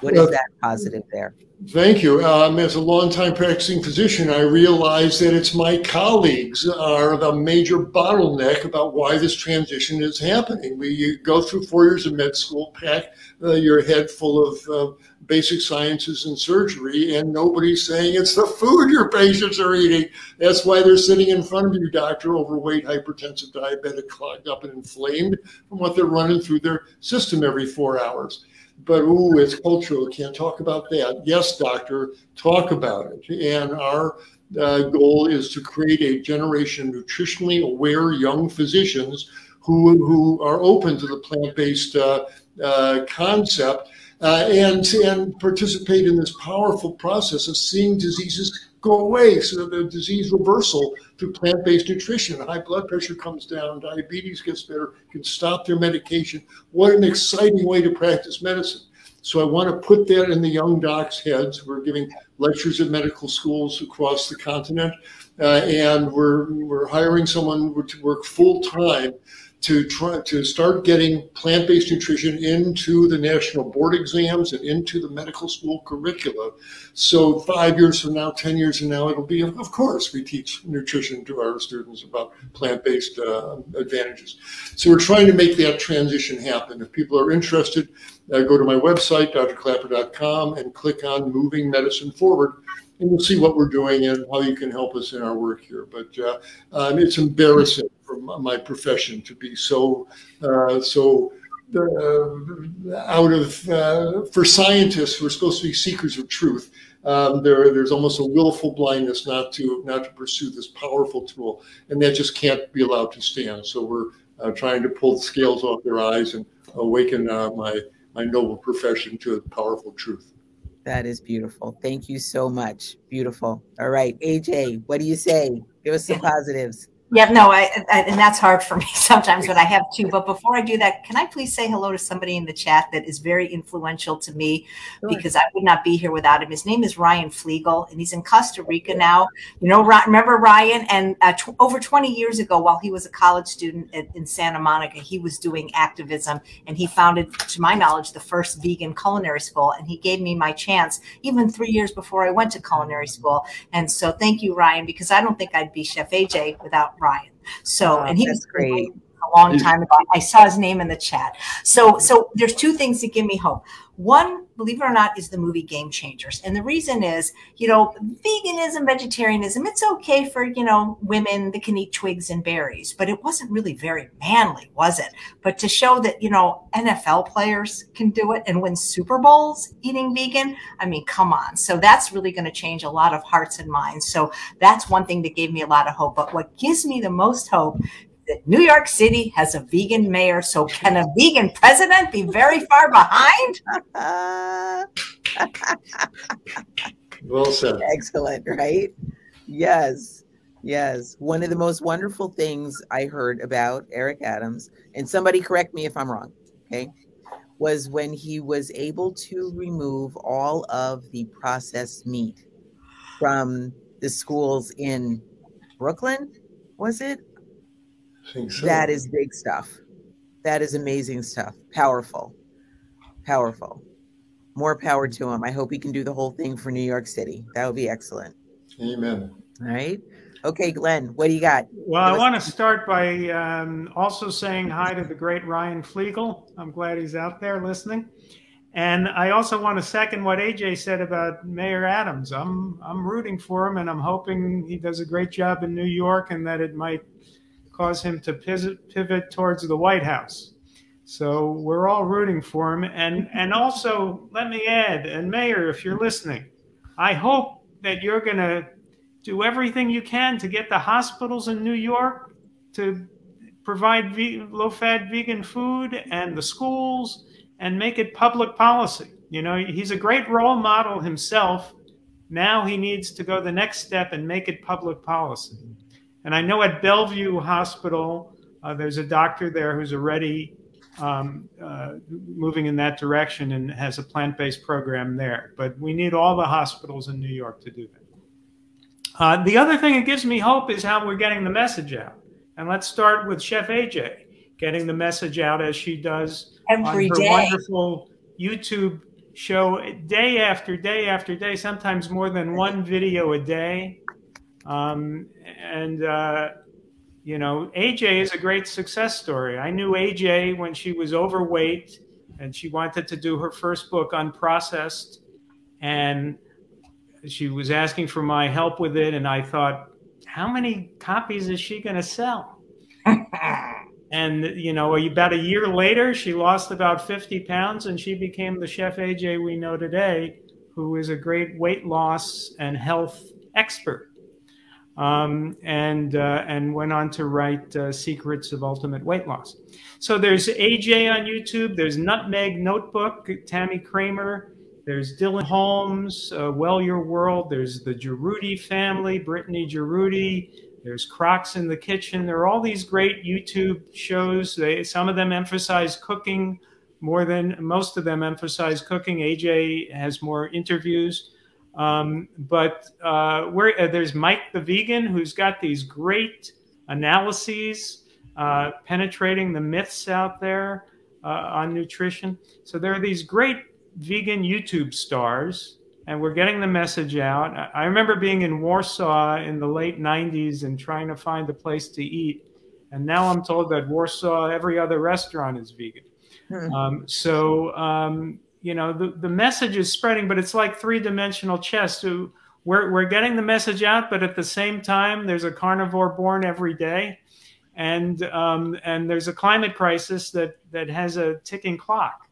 What is that positive there? Thank you. Um, as a longtime practicing physician, I realize that it's my colleagues are the major bottleneck about why this transition is happening. We go through four years of med school, pack uh, your head full of uh, basic sciences and surgery, and nobody's saying it's the food your patients are eating. That's why they're sitting in front of you, doctor, overweight, hypertensive, diabetic, clogged up, and inflamed from what they're running through their system every four hours but ooh, it's cultural. Can't talk about that. Yes, doctor, talk about it. And our uh, goal is to create a generation of nutritionally aware young physicians who, who are open to the plant-based uh, uh, concept uh, and, and participate in this powerful process of seeing diseases go away. So the disease reversal through plant-based nutrition. High blood pressure comes down, diabetes gets better, can stop their medication. What an exciting way to practice medicine. So I want to put that in the young docs' heads. We're giving lectures at medical schools across the continent, uh, and we're we're hiring someone to work full time to try to start getting plant-based nutrition into the national board exams and into the medical school curricula. So five years from now, 10 years from now, it'll be, of course, we teach nutrition to our students about plant-based uh, advantages. So we're trying to make that transition happen. If people are interested, uh, go to my website, doctorklaper.com and click on Moving Medicine Forward and we'll see what we're doing and how you can help us in our work here. But uh, um, it's embarrassing for my profession to be so uh, so uh, out of uh, for scientists who are supposed to be seekers of truth. Um, there, there's almost a willful blindness not to not to pursue this powerful tool, and that just can't be allowed to stand. So we're uh, trying to pull the scales off their eyes and awaken uh, my my noble profession to a powerful truth. That is beautiful. Thank you so much. Beautiful. All right, AJ, what do you say? Give us some positives. Yeah, no, I, I, and that's hard for me sometimes, but I have to. But before I do that, can I please say hello to somebody in the chat that is very influential to me sure. because I would not be here without him. His name is Ryan Flegel, and he's in Costa Rica now. You know, remember Ryan? And uh, over 20 years ago, while he was a college student at, in Santa Monica, he was doing activism, and he founded, to my knowledge, the first vegan culinary school. And he gave me my chance even three years before I went to culinary school. And so, thank you, Ryan, because I don't think I'd be Chef AJ without Ryan. So, oh, and he was great a long time ago. I saw his name in the chat. So, so there's two things that give me hope. One, believe it or not, is the movie Game Changers. And the reason is, you know, veganism, vegetarianism, it's okay for, you know, women that can eat twigs and berries, but it wasn't really very manly, was it? But to show that, you know, NFL players can do it and win Super Bowls eating vegan, I mean, come on. So that's really going to change a lot of hearts and minds. So that's one thing that gave me a lot of hope. But what gives me the most hope New York City has a vegan mayor. So can a vegan president be very far behind? well said. Excellent, right? Yes. Yes. One of the most wonderful things I heard about Eric Adams, and somebody correct me if I'm wrong, okay, was when he was able to remove all of the processed meat from the schools in Brooklyn, was it? So. That is big stuff. That is amazing stuff. Powerful. Powerful. More power to him. I hope he can do the whole thing for New York City. That would be excellent. Amen. All right. Okay, Glen, what do you got? Well, I want to start by um, also saying hi to the great Ryan Flegel. I'm glad he's out there listening. And I also want to second what AJ said about Mayor Adams. I'm I'm rooting for him, and I'm hoping he does a great job in New York, and that it might cause him to pivot, towards the White House. So we're all rooting for him. And, and also, let me add, and Mayor, if you're listening, I hope that you're going to do everything you can to get the hospitals in New York to provide low fat vegan food and the schools and make it public policy. You know, he's a great role model himself. Now he needs to go the next step and make it public policy. And I know at Bellevue Hospital, uh, there's a doctor there who's already um, uh, moving in that direction and has a plant based program there. But we need all the hospitals in New York to do that. Uh, the other thing that gives me hope is how we're getting the message out. And let's start with Chef AJ getting the message out as she does every on her day. wonderful YouTube show day after day after day, sometimes more than one video a day. Um, and, uh, you know, AJ is a great success story. I knew AJ when she was overweight and she wanted to do her first book, Unprocessed. And she was asking for my help with it. And I thought, how many copies is she going to sell? and, you know, about a year later, she lost about 50 pounds and she became the Chef AJ we know today, who is a great weight loss and health expert um, and uh, and went on to write uh, Secrets of Ultimate Weight Loss. So there's AJ on YouTube. There's Nutmeg Notebook, Tami Kramer. There's Dillon Holmes, uh, Well Your World. There's the Jaroudi family, Brittany Jaroudi. There's Crocs in the Kitchen. There are all these great YouTube shows. They, some of them emphasize cooking more than most of them emphasize cooking. AJ has more interviews. Um, but uh, where uh, there's Mic the Vegan who's got these great analyses uh, penetrating the myths out there uh, on nutrition. So there are these great vegan YouTube stars, and we're getting the message out. I remember being in Warsaw in the late 90s and trying to find a place to eat. And now I'm told that Warsaw, every other restaurant is vegan. Hmm. Um, so, um, you know, the, the message is spreading, but it's like three dimensional chess. So we're, we're getting the message out, but at the same time, there's a carnivore born every day and um, and there's a climate crisis that that has a ticking clock,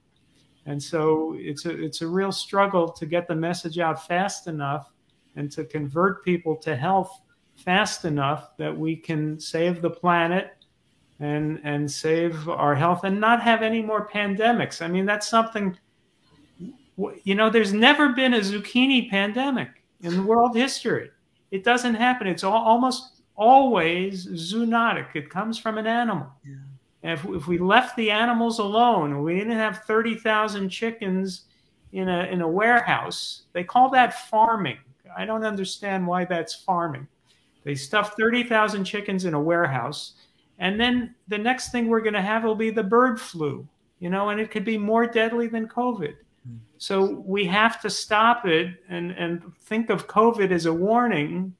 and so it's a it's a real struggle to get the message out fast enough and to convert people to health fast enough that we can save the planet and and save our health and not have any more pandemics. I mean that's something you know there's never been a zucchini pandemic in world history. It doesn't happen. It's all, almost always zoonotic. It comes from an animal. Yeah. And if, if we left the animals alone, we didn't have 30,000 chickens in a, in a warehouse, they call that farming. I don't understand why that's farming. They stuff 30,000 chickens in a warehouse. And then the next thing we're going to have will be the bird flu, you know, and it could be more deadly than COVID. So we have to stop it and, and think of COVID as a warning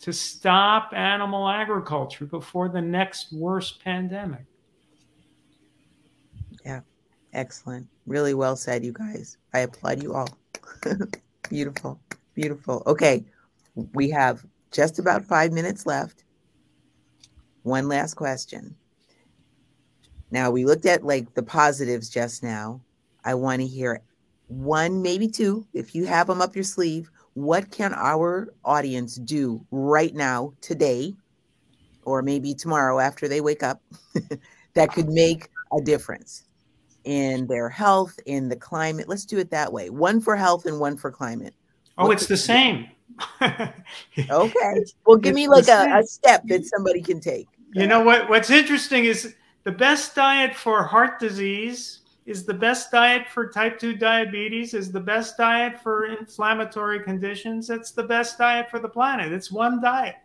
to stop animal agriculture before the next worst pandemic. Yeah, excellent. Really well said, you guys. I applaud you all. beautiful, beautiful. Okay, we have just about five minutes left. One last question. Now, we looked at like the positives just now. I want to hear one, maybe two, if you have them up your sleeve what can our audience do right now, today, or maybe tomorrow after they wake up, that could make a difference in their health, in the climate? Let's do it that way one for health and one for climate. Oh, what it's the same. okay. Well, give me like a, a step that somebody can take. You know what? What's interesting is the best diet for heart disease is the best diet for type 2 diabetes, is the best diet for inflammatory conditions. It's the best diet for the planet. It's one diet.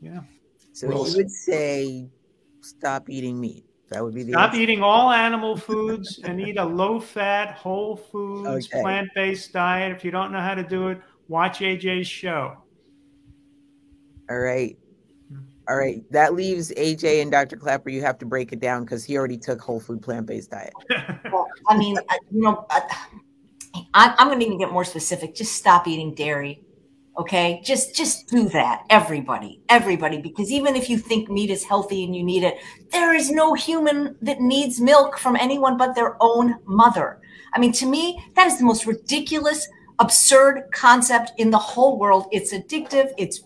Yeah. So well, you would say stop eating meat. That would be the stop answer. eating all animal foods and eat a low fat, whole foods, okay. plant based diet. If you don't know how to do it, watch AJ's show. All right. All right, that leaves AJ and Dr. Klaper. You have to break it down because he already took whole food plant based diet. well, I mean, uh, you know, uh, I, I'm going to even get more specific. Just stop eating dairy. Okay, just just do that, everybody, everybody. Because even if you think meat is healthy and you need it, there is no human that needs milk from anyone but their own mother. I mean, to me, that is the most ridiculous, absurd concept in the whole world. It's addictive. It's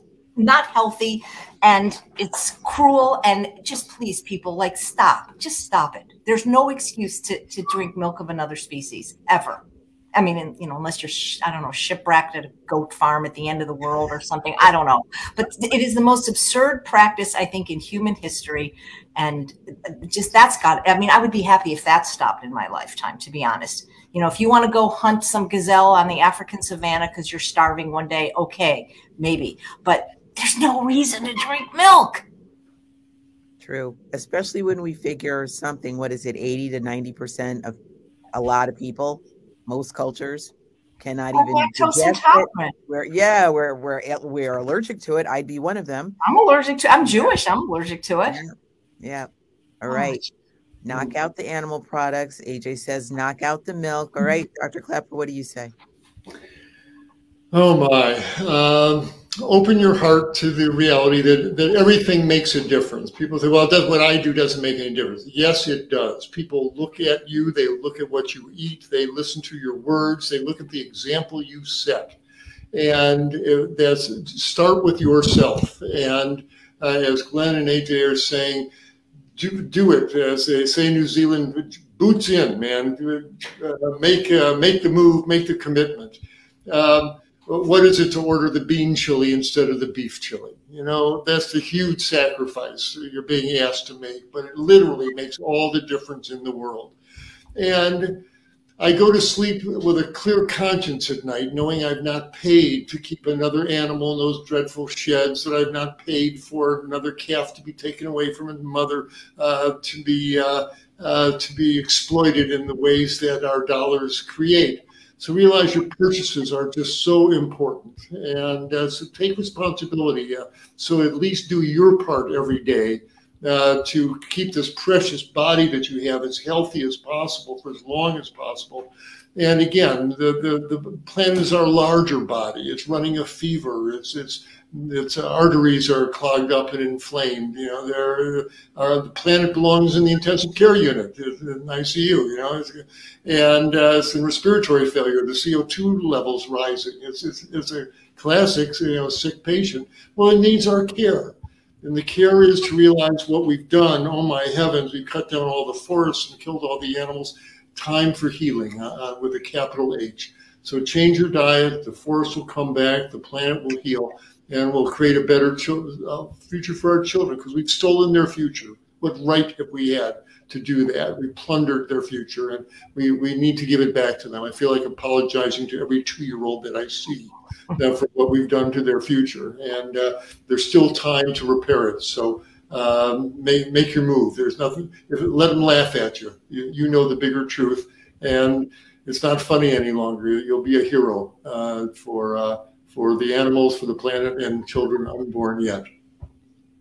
not healthy and it's cruel and just please people like stop just stop it. There's no excuse to, to drink milk of another species ever. I mean you know unless you're i don't know shipwrecked at a goat farm at the end of the world or something i don't know. But it is the most absurd practice i think in human history and uh, just that's got i mean i would be happy if that stopped in my lifetime to be honest. You know if you want to go hunt some gazelle on the african savannah because you're starving one day okay maybe. But there's no reason to drink milk. True, especially when we figure something, what is it, 80 to 90% of a lot of people, most cultures cannot even digest it. We're, yeah, we're, we're, we're allergic to it. I'd be one of them. I'm allergic to, I'm Jewish. I'm allergic to it. Yeah. yeah. All oh, right. Knock out the animal products. AJ says, knock out the milk. All right. Dr. Klaper, what do you say? Oh my. Um, open your heart to the reality that, that everything makes a difference. People say, well, does what I do doesn't make any difference. Yes, it does. People look at you, they look at what you eat, they listen to your words, they look at the example you set. And that's start with yourself. And uh, as Glen and AJ are saying, do, do it. As they say in New Zealand, boots in, man. Uh, make, uh, make the move, make the commitment. Um, what is it to order the bean chili instead of the beef chili? You know, that's the huge sacrifice you're being asked to make, but it literally makes all the difference in the world. And I go to sleep with a clear conscience at night, knowing I've not paid to keep another animal in those dreadful sheds, that I've not paid for another calf to be taken away from its mother, uh, to be uh, uh, to be exploited in the ways that our dollars create. So realize your purchases are just so important, and uh, so take responsibility. Uh, so at least do your part every day uh, to keep this precious body that you have as healthy as possible for as long as possible. And again, the, the, the planet is our larger body. It's running a fever. It's, it's, its arteries are clogged up and inflamed. You know, there are, the planet belongs in the intensive care unit, in ICU. You know, and uh, it's in respiratory failure. The CO2 levels rising. It's, it's, it's a classic, you know, sick patient. Well, it needs our care. And the care is to realize what we've done. Oh my heavens, we cut down all the forests and killed all the animals. Time for healing uh, uh with a capital H. So change your diet, the forest will come back, the planet will heal, and we'll create a better uh, future for our children because we've stolen their future. What right have we had to do that? We plundered their future, and we, we need to give it back to them. I feel like apologizing to every two year old that I see for what we've done to their future. And uh, there's still time to repair it. So um, make, make your move. There's nothing, if, let them laugh at you. you. You know the bigger truth. And it's not funny any longer. You'll be a hero uh, for, uh, for the animals, for the planet, and children unborn yet.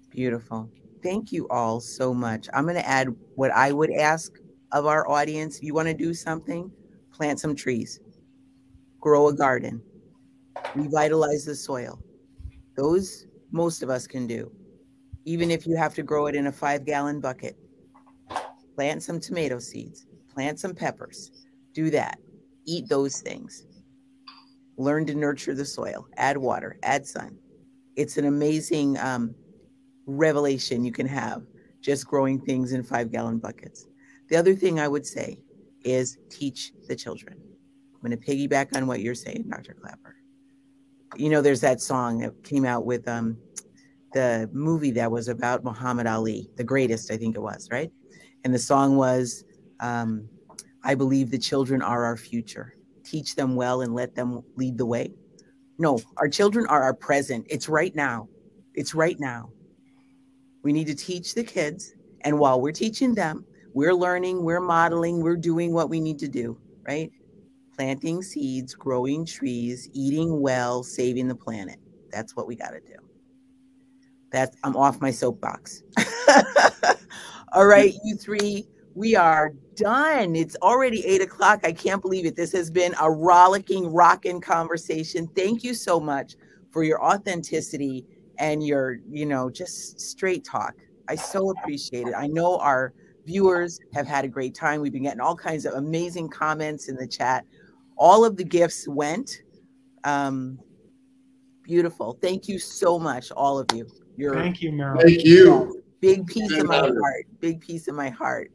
Beautiful. Thank you all so much. I'm going to add what I would ask of our audience. If you want to do something, plant some trees, grow a garden, revitalize the soil. Those most of us can do, even if you have to grow it in a five gallon bucket. Plant some tomato seeds, plant some peppers, do that. Eat those things. Learn to nurture the soil, add water, add sun. It's an amazing um, revelation you can have just growing things in five gallon buckets. The other thing I would say is teach the children. I'm going to piggyback on what you're saying, Dr. Klaper. you know, there's that song that came out with um, the movie that was about Muhammad Ali, the greatest, I think it was, right? And the song was, um, I believe the children are our future. Teach them well and let them lead the way. No, our children are our present. It's right now. It's right now. We need to teach the kids. And while we're teaching them, we're learning, we're modeling, we're doing what we need to do, right? planting seeds, growing trees, eating well, saving the planet. That's what we got to do. That's I'm off my soapbox. All right, you three, we are done. It's already eight o'clock. I can't believe it. This has been a rollicking, rocking conversation. Thank you so much for your authenticity and your, you know, just straight talk. I so appreciate it. I know our viewers have had a great time. We've been getting all kinds of amazing comments in the chat all of the gifts went. Um, beautiful. Thank you so much, all of you. You're, Thank you, Meryl. Thank you. Big piece of my heart. Big piece of my heart.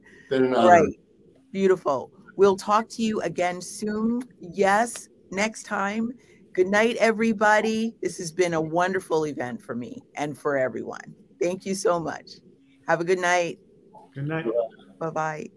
All right. Beautiful. We'll talk to you again soon. Yes, next time. Good night, everybody. This has been a wonderful event for me and for everyone. Thank you so much. Have a good night. Good night. Bye bye.